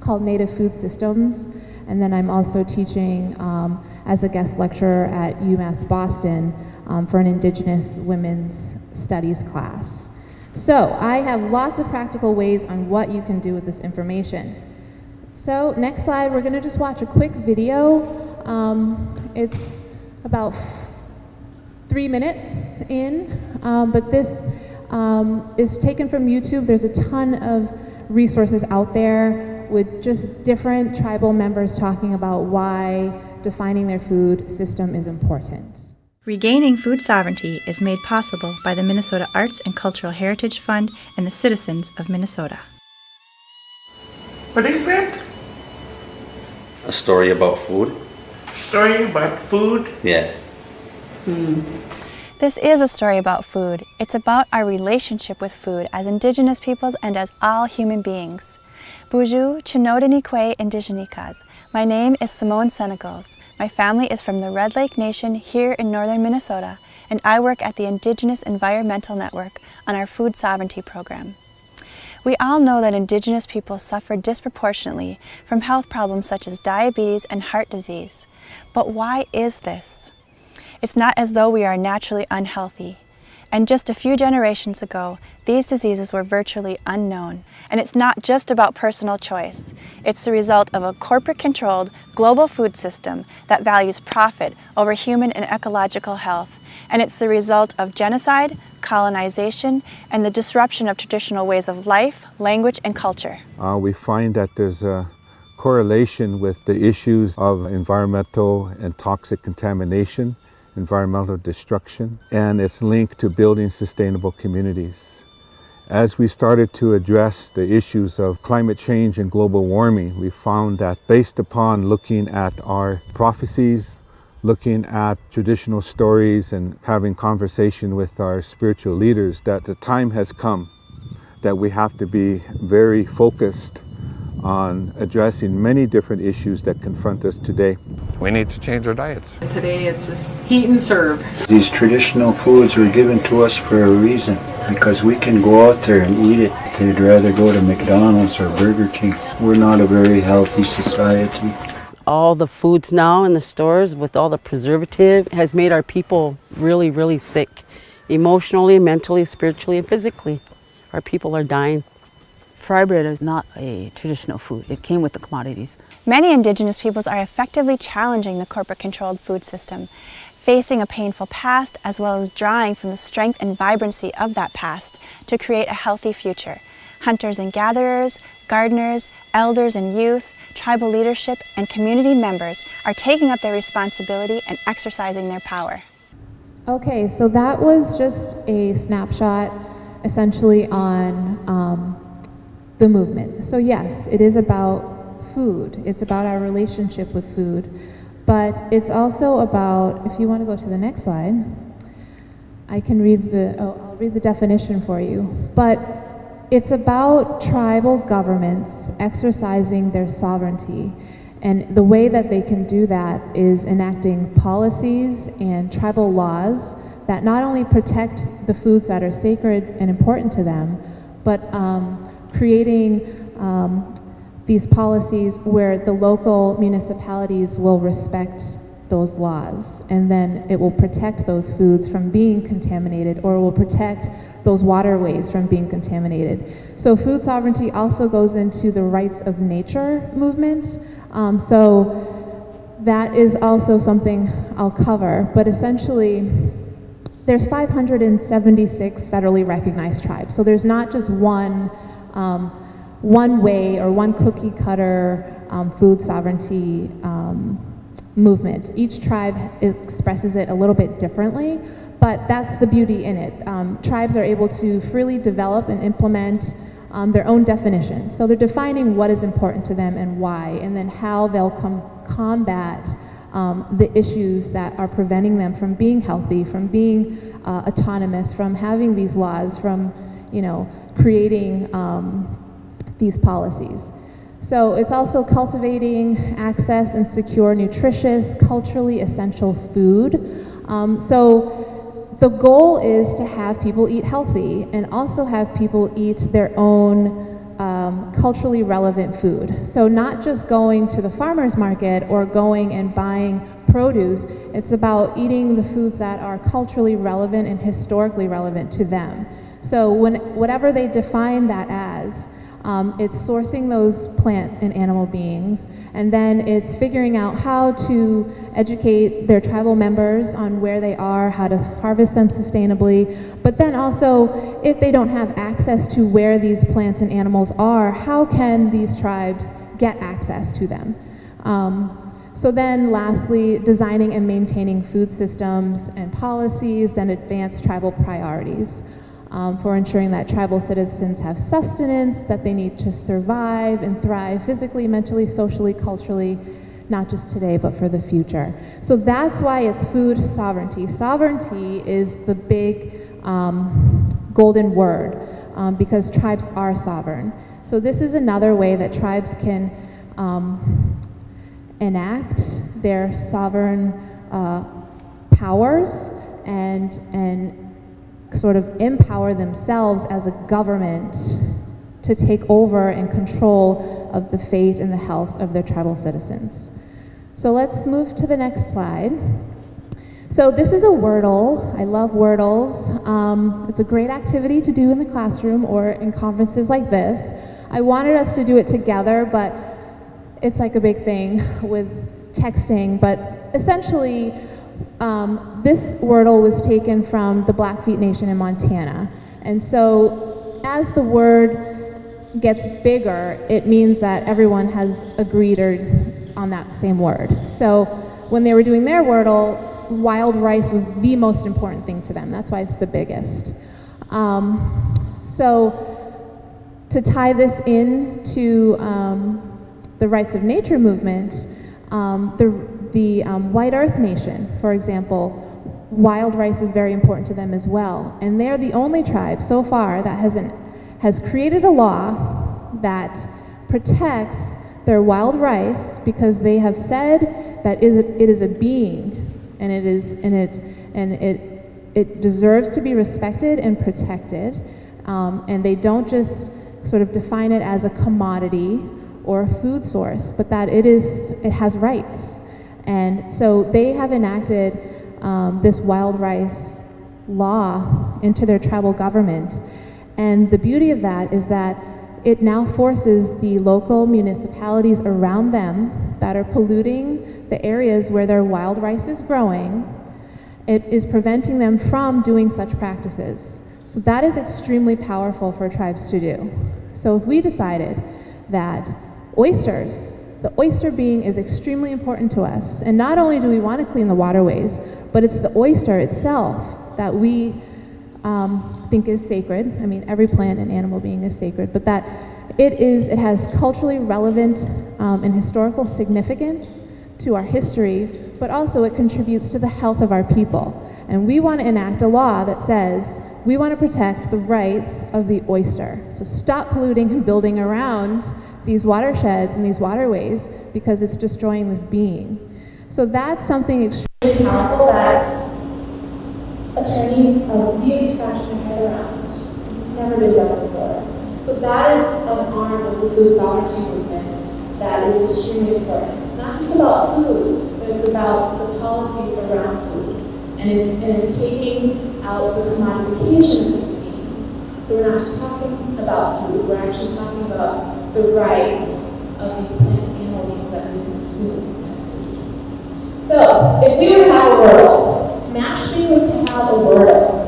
called Native Food Systems. And then I'm also teaching um, as a guest lecturer at UMass Boston um, for an Indigenous Women's Studies class. So I have lots of practical ways on what you can do with this information. So next slide, we're going to just watch a quick video. Um, it's about three minutes in, um, but this um, is taken from YouTube. There's a ton of resources out there with just different tribal members talking about why defining their food system is important. Regaining food sovereignty is made possible by the Minnesota Arts and Cultural Heritage Fund and the citizens of Minnesota. What is it? A story about food? Story about food? Yeah. Hmm. This is a story about food. It's about our relationship with food as Indigenous peoples and as all human beings. Buju Chinodinique Indigenikas. My name is Simone Senogles. My family is from the Red Lake Nation here in northern Minnesota, and I work at the Indigenous Environmental Network on our food sovereignty program. We all know that Indigenous people suffer disproportionately from health problems such as diabetes and heart disease. But why is this? It's not as though we are naturally unhealthy. And just a few generations ago, these diseases were virtually unknown. And it's not just about personal choice. It's the result of a corporate controlled global food system that values profit over human and ecological health. And it's the result of genocide, colonization, and the disruption of traditional ways of life, language, and culture. Uh, we find that there's a correlation with the issues of environmental and toxic contamination environmental destruction, and it's linked to building sustainable communities. As we started to address the issues of climate change and global warming, we found that based upon looking at our prophecies, looking at traditional stories and having conversation with our spiritual leaders, that the time has come that we have to be very focused on addressing many different issues that confront us today. We need to change our diets. Today it's just heat and serve. These traditional foods were given to us for a reason because we can go out there and eat it. They'd rather go to McDonald's or Burger King. We're not a very healthy society. All the foods now in the stores with all the preservative has made our people really, really sick. Emotionally, mentally, spiritually, and physically. Our people are dying. Fry bread is not a traditional food. It came with the commodities. Many Indigenous peoples are effectively challenging the corporate controlled food system, facing a painful past as well as drawing from the strength and vibrancy of that past to create a healthy future. Hunters and gatherers, gardeners, elders and youth, tribal leadership, and community members are taking up their responsibility and exercising their power. Okay, so that was just a snapshot essentially on um, the movement. So, yes, it is about food, it's about our relationship with food, but it's also about, if you want to go to the next slide, I can read the, oh, I'll read the definition for you. But it's about tribal governments exercising their sovereignty. And the way that they can do that is enacting policies and tribal laws that not only protect the foods that are sacred and important to them, but um, creating um, these policies where the local municipalities will respect those laws and then it will protect those foods from being contaminated or will protect those waterways from being contaminated. So food sovereignty also goes into the rights of nature movement. Um, so that is also something I'll cover, but essentially there's 576 federally recognized tribes. So there's not just one um, one way or one cookie cutter um, food sovereignty um, movement. Each tribe expresses it a little bit differently, but that's the beauty in it. Um, tribes are able to freely develop and implement um, their own definitions. So they're defining what is important to them and why, and then how they'll com combat um, the issues that are preventing them from being healthy, from being uh, autonomous, from having these laws, from, you know, creating um, these policies. So it's also cultivating access and secure nutritious, culturally essential food. Um, so the goal is to have people eat healthy and also have people eat their own um, culturally relevant food. So not just going to the farmer's market or going and buying produce, it's about eating the foods that are culturally relevant and historically relevant to them. So when, whatever they define that as, Um, it's sourcing those plant and animal beings, and then it's figuring out how to educate their tribal members on where they are, how to harvest them sustainably, but then also, if they don't have access to where these plants and animals are, how can these tribes get access to them? Um, so then lastly, designing and maintaining food systems and policies, then advance tribal priorities um, for ensuring that tribal citizens have sustenance, that they need to survive and thrive physically, mentally, socially, culturally, not just today, but for the future. So that's why it's food sovereignty. Sovereignty is the big um, golden word um, because tribes are sovereign. So this is another way that tribes can um, enact their sovereign uh, powers and, and sort of empower themselves as a government to take over and control of the fate and the health of their tribal citizens. So let's move to the next slide. So this is a Wordle. I love Wordles. Um, it's a great activity to do in the classroom or in conferences like this. I wanted us to do it together, but it's like a big thing with texting, but essentially, um, this Wordle was taken from the Blackfeet Nation in Montana. And so, as the word gets bigger, it means that everyone has agreed on that same word. So, when they were doing their Wordle, wild rice was the most important thing to them. That's why it's the biggest. Um, so, to tie this into um, the rights of nature movement, um, the, the um, White Earth Nation, for example, wild rice is very important to them as well. And they're the only tribe so far that hasn't, has created a law that protects their wild rice because they have said that it is a being and it is and it and it it deserves to be respected and protected um, and they don't just sort of define it as a commodity or a food source, but that it is it has rights. And so they have enacted um, this wild rice law into their tribal government. And the beauty of that is that it now forces the local municipalities around them that are polluting the areas where their wild rice is growing, it is preventing them from doing such practices. So that is extremely powerful for tribes to do. So if we decided that Oysters. The oyster being is extremely important to us. And not only do we want to clean the waterways, but it's the oyster itself that we um, think is sacred. I mean, every plant and animal being is sacred, but that it is, it has culturally relevant um, and historical significance to our history, but also it contributes to the health of our people. And we want to enact a law that says we want to protect the rights of the oyster. So stop polluting and building around these watersheds and these waterways because it's destroying this being. So that's something extremely powerful that attorneys are really scratching their head around because it's never been done before. So that is an arm of the food sovereignty movement that is extremely important. It's not just about food, but it's about the policies around food. And it's, and it's taking out the commodification of these beings. So we're not just talking about food, we're actually talking about the rights of these plant animals that we consume as food. So, if we were to have a wordle, Mashpee was to have a wordle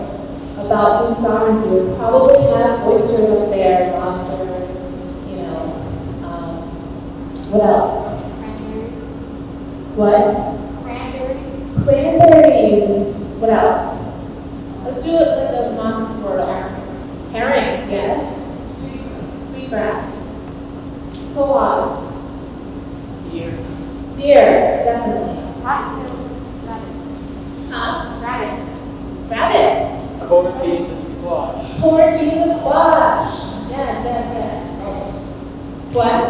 about food sovereignty, we'd probably have oysters up there, lobsters, you know, um, what else? Cranberries. What? Cranberries. Cranberries. What else? Let's do it with the month wordle. Herring, yes. Sweetgrass. Co-ops. Deer. Deer, definitely. Huh? Rabbit. Rabbit. Corn beans and squash. Corn beans and squash. Yes, yes, yes. What?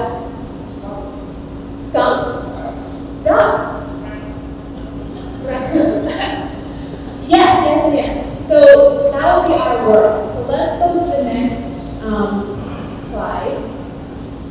Skunks. Ducks. Raccoons. [LAUGHS] yes, yes, and yes. So that would be our world. So let's go to the next um, slide.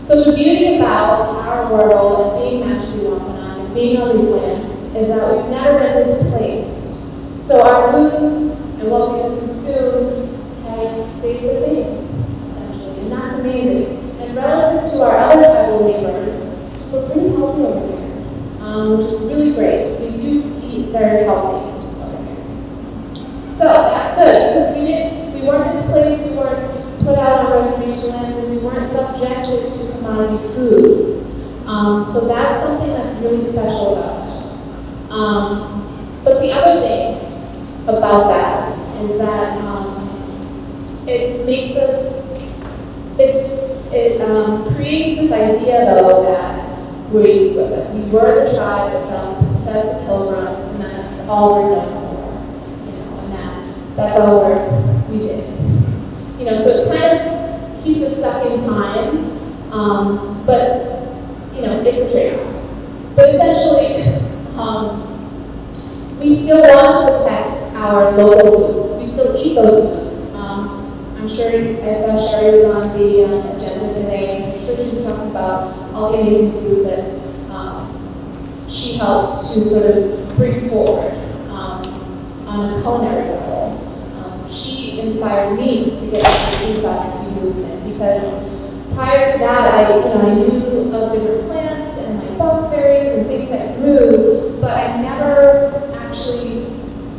So the beauty about our world and being Mashpee Wampanoag and being on these lands is that we've never been displaced. So our foods and what we have consumed has stayed the same, essentially, and that's amazing. And And relative to our other tribal neighbors, we're pretty healthy over here, um, which is really great. We do eat very healthy over here. So that's good because we didn't, we weren't displaced, we weren't put out on reservation lands, and we weren't subjected to commodity foods. Um, so that's something that's really special about us. Um, but the other thing about that is that um, it makes us, it um, creates this idea though that we, we were the tribe that fed, fed the pilgrims and that's all we're known for, you know, and that, that's all we did. You know, so it kind of keeps us stuck in time, um, but, you know, it's a trade-off. But essentially, um, we still want to protect our local foods. We still eat those foods. Um, I'm sure I saw Sherry was on the um, agenda today. I'm sure she was talking about all the amazing foods that um, she helped to sort of bring forward um, on a culinary level. Inspired me to get into the sovereignty movement because prior to that, I, you know, I knew of different plants and like boxberries and things that grew, but I never actually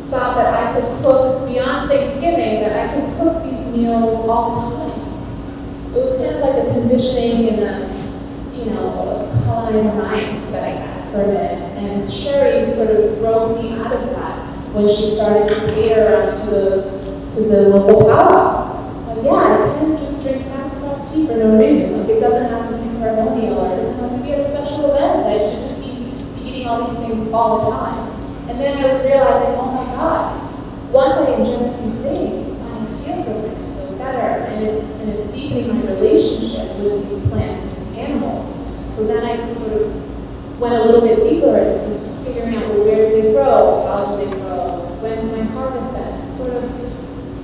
thought that I could cook beyond Thanksgiving, that I could cook these meals all the time. It was kind of like a conditioning and a, you know, a colonizer mind that I had for a minute. And Sherry sort of drove me out of that when she started to cater to the, to the local powwows. Like, yeah, I can't just drink sassafras tea for no reason. Like, it doesn't have to be ceremonial or it doesn't have to be a special event. I should just eat, be eating all these things all the time. And then I was realizing, oh my God, once I ingest these things, I feel different, I feel better, and it's, and it's deepening my relationship with these plants and these animals. So then I sort of went a little bit deeper into figuring out, well, where do they grow, how do they grow, when can I harvest them, sort of,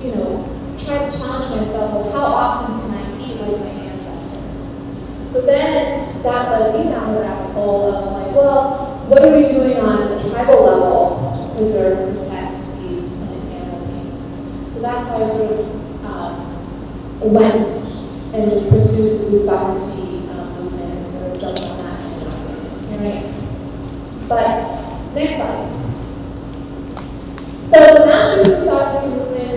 you know, try to challenge myself of how often can I eat like my ancestors. So then that led me down the rabbit hole of like, well, what are we doing on the tribal level to preserve and protect these plant animal beings? So that's how I sort of um, went and just pursued the food sovereignty um, movement and sort of jumped on that. All right. But next slide. So the national food sovereignty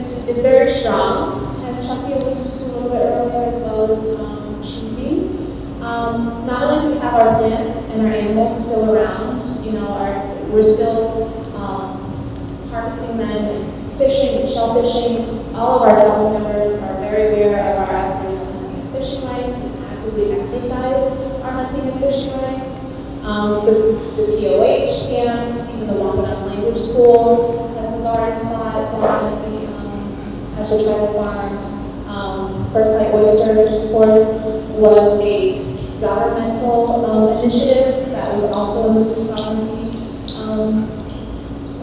movement is very strong, as Chucky alluded to a little bit earlier, as well as um, Chiefy. Um, not only do we have our plants and our animals still around, you know, our, we're still um, harvesting them and fishing and shellfishing. All of our tribal members are very aware of our Aboriginal hunting and fishing rights and actively exercise our hunting and fishing rights. Um, the, the POH camp, even the Wampanoag Language School, has a garden plot the, tribal farm. Um, First Light Oysters, of course, was a governmental um, initiative that was also in the food sovereignty. Um,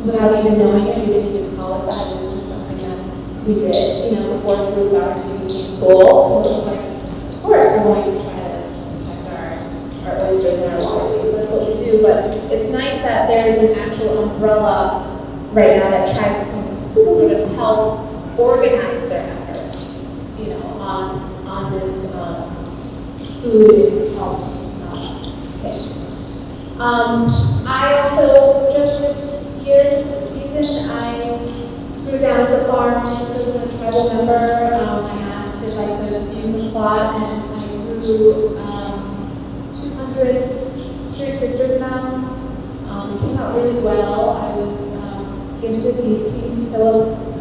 without even knowing it, we didn't even call it that. It was just something that we did, you know, before food sovereignty became cool. It was like, of course, we're going to try to protect our, our oysters and our waterways. That's what we do. But it's nice that there's an actual umbrella right now that tribes can sort of help organize their efforts, you know, on, on this um, food and health uh, okay. Um, I also, just this year, just this season, I grew down at the farm just as a tribal member. Um, I asked if I could use the plot, and I grew um, 200 Three Sisters mounds. Um, it came out really well. I was um, gifted these King Philip um,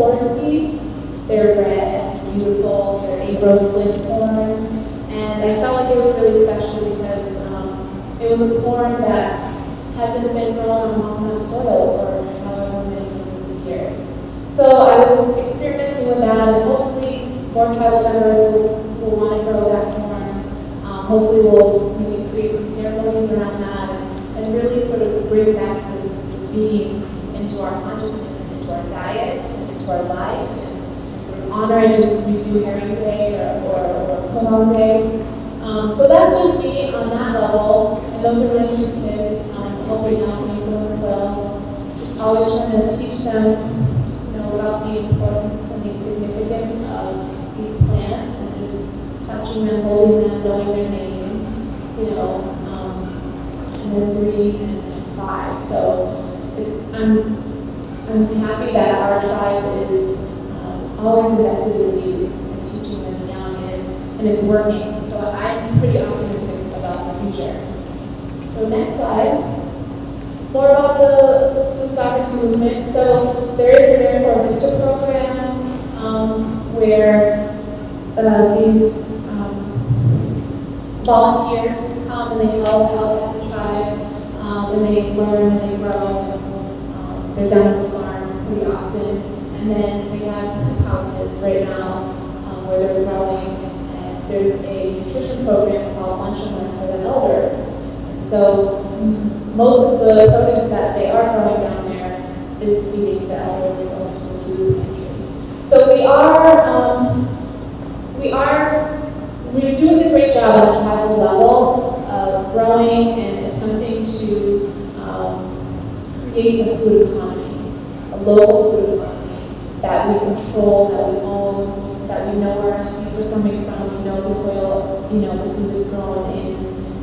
corn seeds. They're red, beautiful, they're eight-row flint corn. And I felt like it was really special because um, it was a corn that hasn't been grown on Wampanoag soil for however many millions of years. So I was experimenting with that, and hopefully more tribal members will, will want to grow that corn. Um, hopefully we'll maybe create some ceremonies around that and, and really sort of bring back this, this being into our consciousness and into our diets our life and, sort of honor just as we do Herring Day or, or, Quahog Day. Um, so that's just me on that level, and those are my two kids. Um, hopefully now people will just always trying to teach them, you know, about the importance and the significance of these plants and just touching them, holding them, knowing their names, you know, um, and they're three and five. So it's, I'm, I'm happy that our tribe is um, always invested in youth and teaching them young, and it's, and it's working. So I'm pretty optimistic about the future. So next slide. More about the food sovereignty movement. So there is the AmeriCorps Vista program um, where uh, these um, volunteers come and they help out at the tribe um, and they learn and they grow. Um, they're farm pretty often. And then they have food houses right now um, where they're growing. And there's a nutrition program called Lunch and Learn for the Elders. And so most of the produce that they are growing down there is feeding the elders and going to the food pantry. So we are, um, we are, we're doing a great job on a tribal level of growing and attempting to um, create a food economy, local food economy that we control, that we own, that we know where our seeds are coming from, we know the soil, you know, the food is grown in,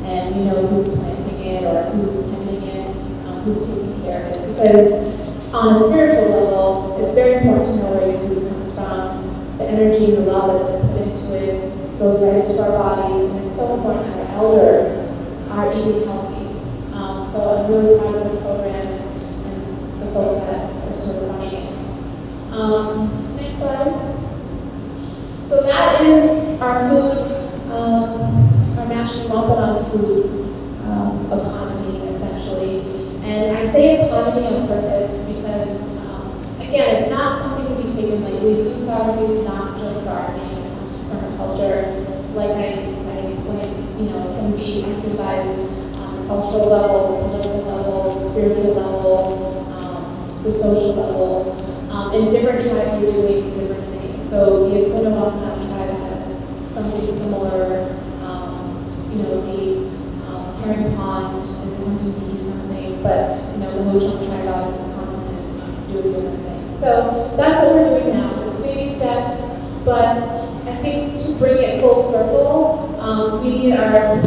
and we know who's planting it or who's tending it, um, who's taking care of it. Because on a spiritual level, it's very important to know where your food comes from, the energy and the love that's been put into it goes right into our bodies, and it's so important that our elders are eating healthy. Um, so I'm really proud of this program and, and the folks that are sort of running it. Um, next slide. So that is our food, um, our National Wampanoag food um, economy, essentially. And I say economy on purpose because, um, again, it's not something to be taken lightly. Food sovereignty is not just gardening, it's not just permaculture. Like I, I explained, you know, it can be exercised on the cultural level, political level, spiritual level, um, the social level. Um, and different tribes are doing different things. So the Wampanoag tribe has something similar. Um, you know, the um, Herring Pond is attempting to do something, but you know, the Ho-Chunk tribe out in Wisconsin is doing different things. So that's what we're doing now. It's baby steps, but I think to bring it full circle, um, we need our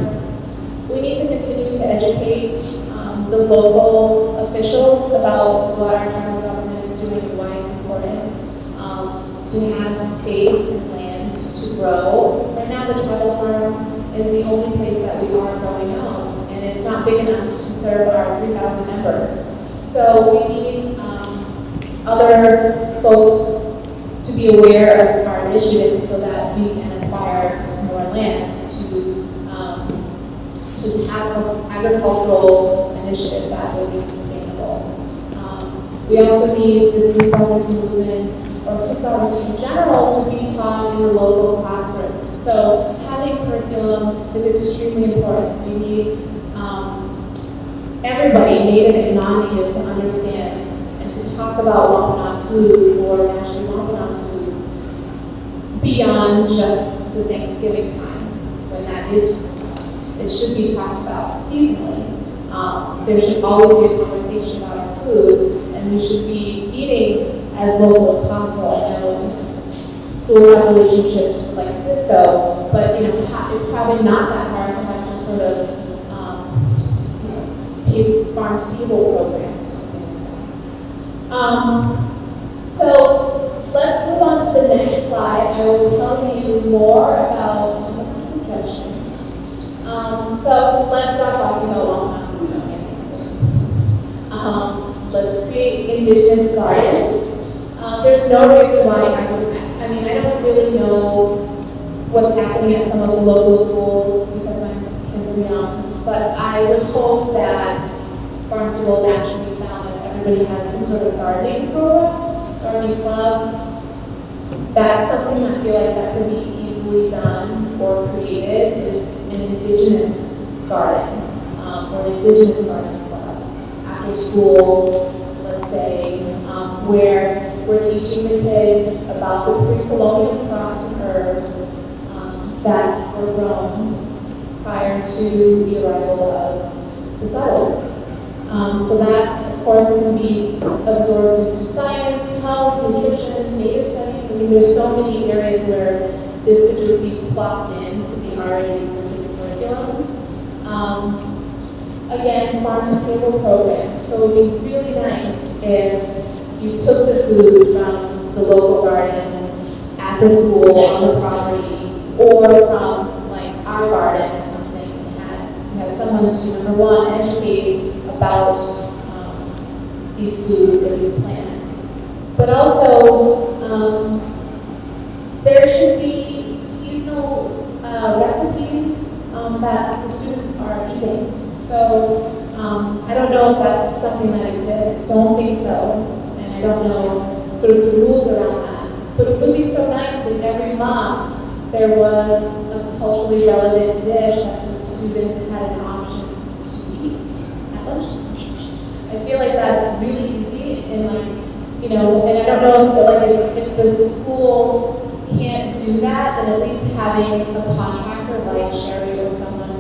we need to continue to educate um, the local officials about what our tribal government is doing and why it's important um, to have space and land to grow. Right now, the tribal farm is the only place that we are growing out, and it's not big enough to serve our 3,000 members. So we need um, other folks to be aware of our initiatives so that we can acquire more land to um, to have an agricultural initiative that will be sustainable. We also need this sovereignty movement, or food sovereignty in general, to be taught in the local classrooms. So having curriculum is extremely important. We need um, everybody, native and non-native, to understand and to talk about Wampanoag foods or national Wampanoag foods beyond just the Thanksgiving time, when that is it should be talked about seasonally. Um, there should always be a conversation about our food, and we should be eating as local as possible. I know schools have relationships like Sysco, but you know it's probably not that hard to have some sort of um, you farm to table program or something like that. Um, so let's move on to the next slide. I will tell you more about some of questions. Um, so let's start talking about on Thanksgiving. Um, let's create indigenous gardens. Uh, there's no reason why I I mean, I don't really know what's happening at some of the local schools because my kids are young, but I would hope that Barnstable naturally be found that everybody has some sort of gardening program, gardening club. That's something I feel like that could be easily done or created is an indigenous garden um, or an indigenous garden after school, let's say, um, where we're teaching the kids about the pre-colonial crops and herbs um, that were grown prior to the arrival of the settlers. Um, so that, of course, can be absorbed into science, health, nutrition, native studies. I mean, there's so many areas where this could just be plopped in the already existing curriculum. Um, again, farm to table program. So it would be really nice if you took the foods from the local gardens at the school on the property or from like our garden or something and had, someone to number one educate about um, these foods or these plants. But also um, there should be seasonal uh, recipes um, that the students are eating. So um, I don't know if that's something that exists. I don't think so. And I don't know sort of the rules around that. But it would be so nice if every month there was a culturally relevant dish that the students had an option to eat at lunchtime. I feel like that's really easy and like, you know, and I don't know if, like, if, if the school can't do that, then at least having a contractor like Sherry or someone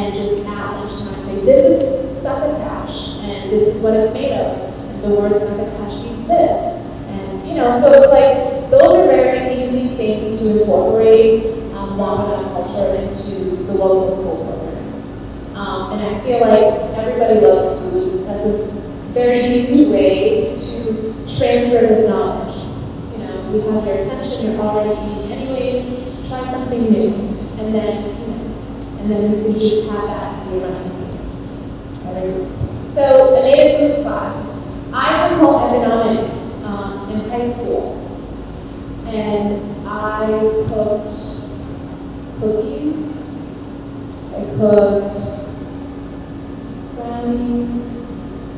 and just at lunchtime say, this is succotash, and this is what it's made of, and the word succotash means this. And, you know, so it's like, those are very easy things to incorporate um, Wampanoag culture into the local school programs. Um, and I feel like everybody loves food. That's a very easy way to transfer this knowledge You know, we have your attention, you're already eating anyways, try something new. And then, and then we can just have that be running. So, a native foods class. I took home economics um, in high school. And I cooked cookies, I cooked brownies.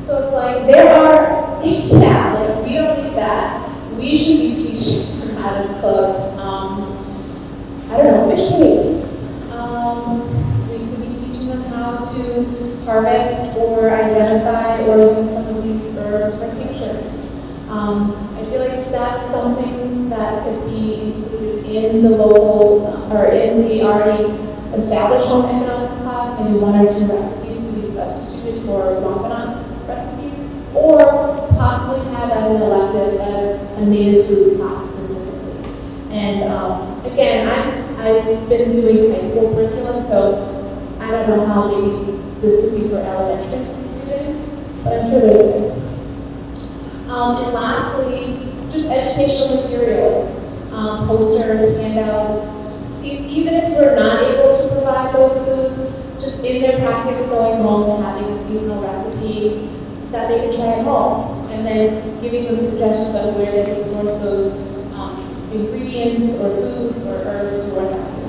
So it's like, there are, [LAUGHS] yeah, like we don't need that we should be teaching how to cook, um, I don't know, fish cakes. To harvest or identify or use some of these herbs for tinctures. Um, I feel like that's something that could be included in the local or in the already established home economics class, maybe one or two recipes to be substituted for Wampanoag recipes, or possibly have as an elective a, a native foods class specifically. And um, again, I've, I've been doing high school curriculum, so I don't know how maybe this could be for elementary students, but I'm sure there's a. Um, and lastly, just educational materials, um, posters, handouts. See, even if we're not able to provide those foods, just in their packets going home and having a seasonal recipe that they can try at home and then giving them suggestions on where they can source those um, ingredients or foods or herbs or what have you.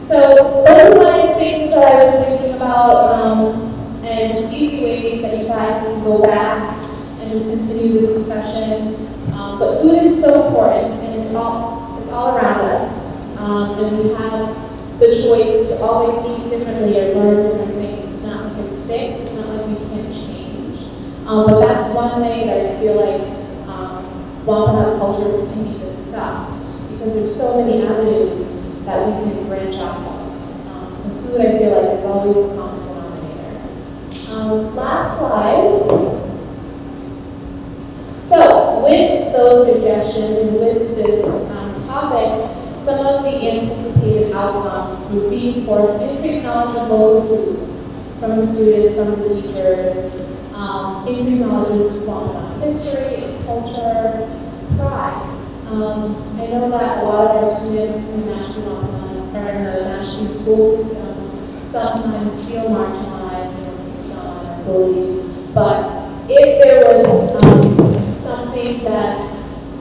So those are things that I was thinking about um, and just easy ways that you guys can go back and just continue this discussion. Um, but food is so important and it's all, it's all around us. Um, and we have the choice to always eat differently or learn different things. It's not like it's fixed, it's not like we can't change um, but that's one way that I feel like um, Wampanoag culture can be discussed because there's so many avenues that we can branch off of. So food, I feel like, is always the common denominator. Um, last slide. So with those suggestions and with this um, topic, some of the anticipated outcomes would be, of course, increased knowledge of local foods from the students, from the teachers, um, increased knowledge of Wampanoag history, and culture, pride. Um, I know that a lot of our students in the Mashpee Wampanoag, or in the Mashpee school system, sometimes feel marginalized or bullied. But if there was um, something that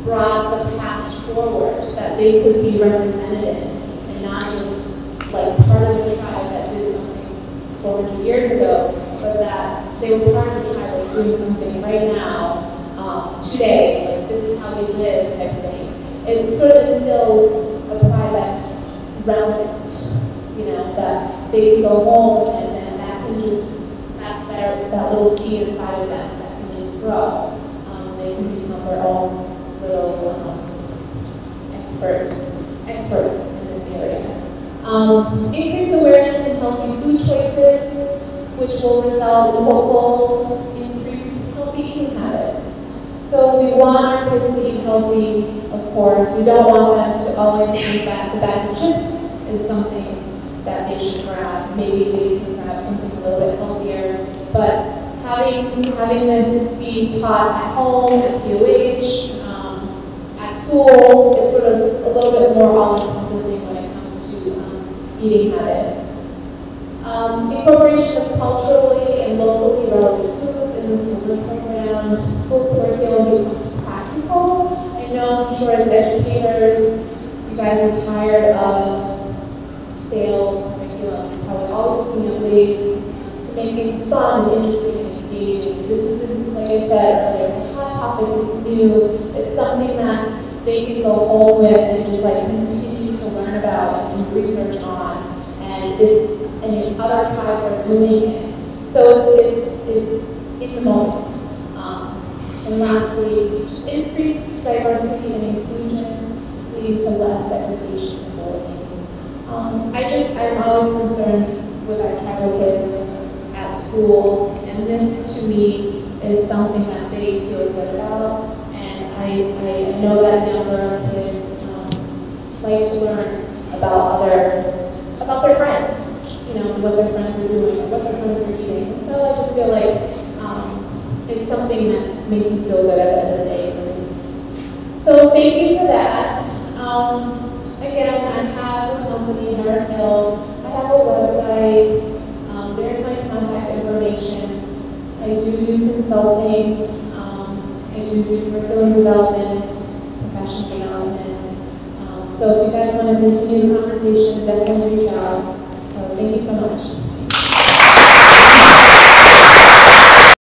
brought the past forward, that they could be represented in, and not just like part of a tribe that did something 400 years ago, but that they were part of a tribe that's doing something right now, um, today, like this is how we live type thing. It sort of instills a pride that's relevant, they can go home and then that can just, that's their, that little seed inside of them that can just grow. Um, they can become their own little um, experts, experts in this area. Um, increase awareness in healthy food choices, which will result in hopeful increased healthy eating habits. So we want our kids to eat healthy, of course. We don't want them to always think that the bag of chips is something that they should grab. Maybe they can grab something a little bit healthier, but having, having this be taught at home, at POH, um, at school, it's sort of a little bit more all-encompassing when it comes to um, eating habits. Um, incorporation of culturally and locally relevant foods in the school program. School curriculum becomes practical. I know, I'm sure as educators, you guys are tired of stale curriculum, probably always looking at ways to make things fun and interesting and engaging. This isn't, like I said earlier, it's a hot topic, it's new, it's something that they can go home with and just like continue to learn about and do research on. And it's, and other tribes are doing it. So it's, it's, it's in the moment. Um, and lastly, increased diversity and inclusion leading to less segregation. Um, I just, I'm always concerned with our tribal kids at school, and this to me is something that they feel good about. And I, I know that younger kids um, like to learn about other, about their friends, you know, what their friends are doing, what their friends are eating. So I just feel like um, it's something that makes us feel good at the end of the day for the kids. So thank you for that. Um, again, I have a company, Nerd Hill. I have a website. Um, there's my contact information. I do do consulting. Um, I do do curriculum development, professional development. Um, so if you guys want to continue the conversation, definitely reach out. So thank you so much.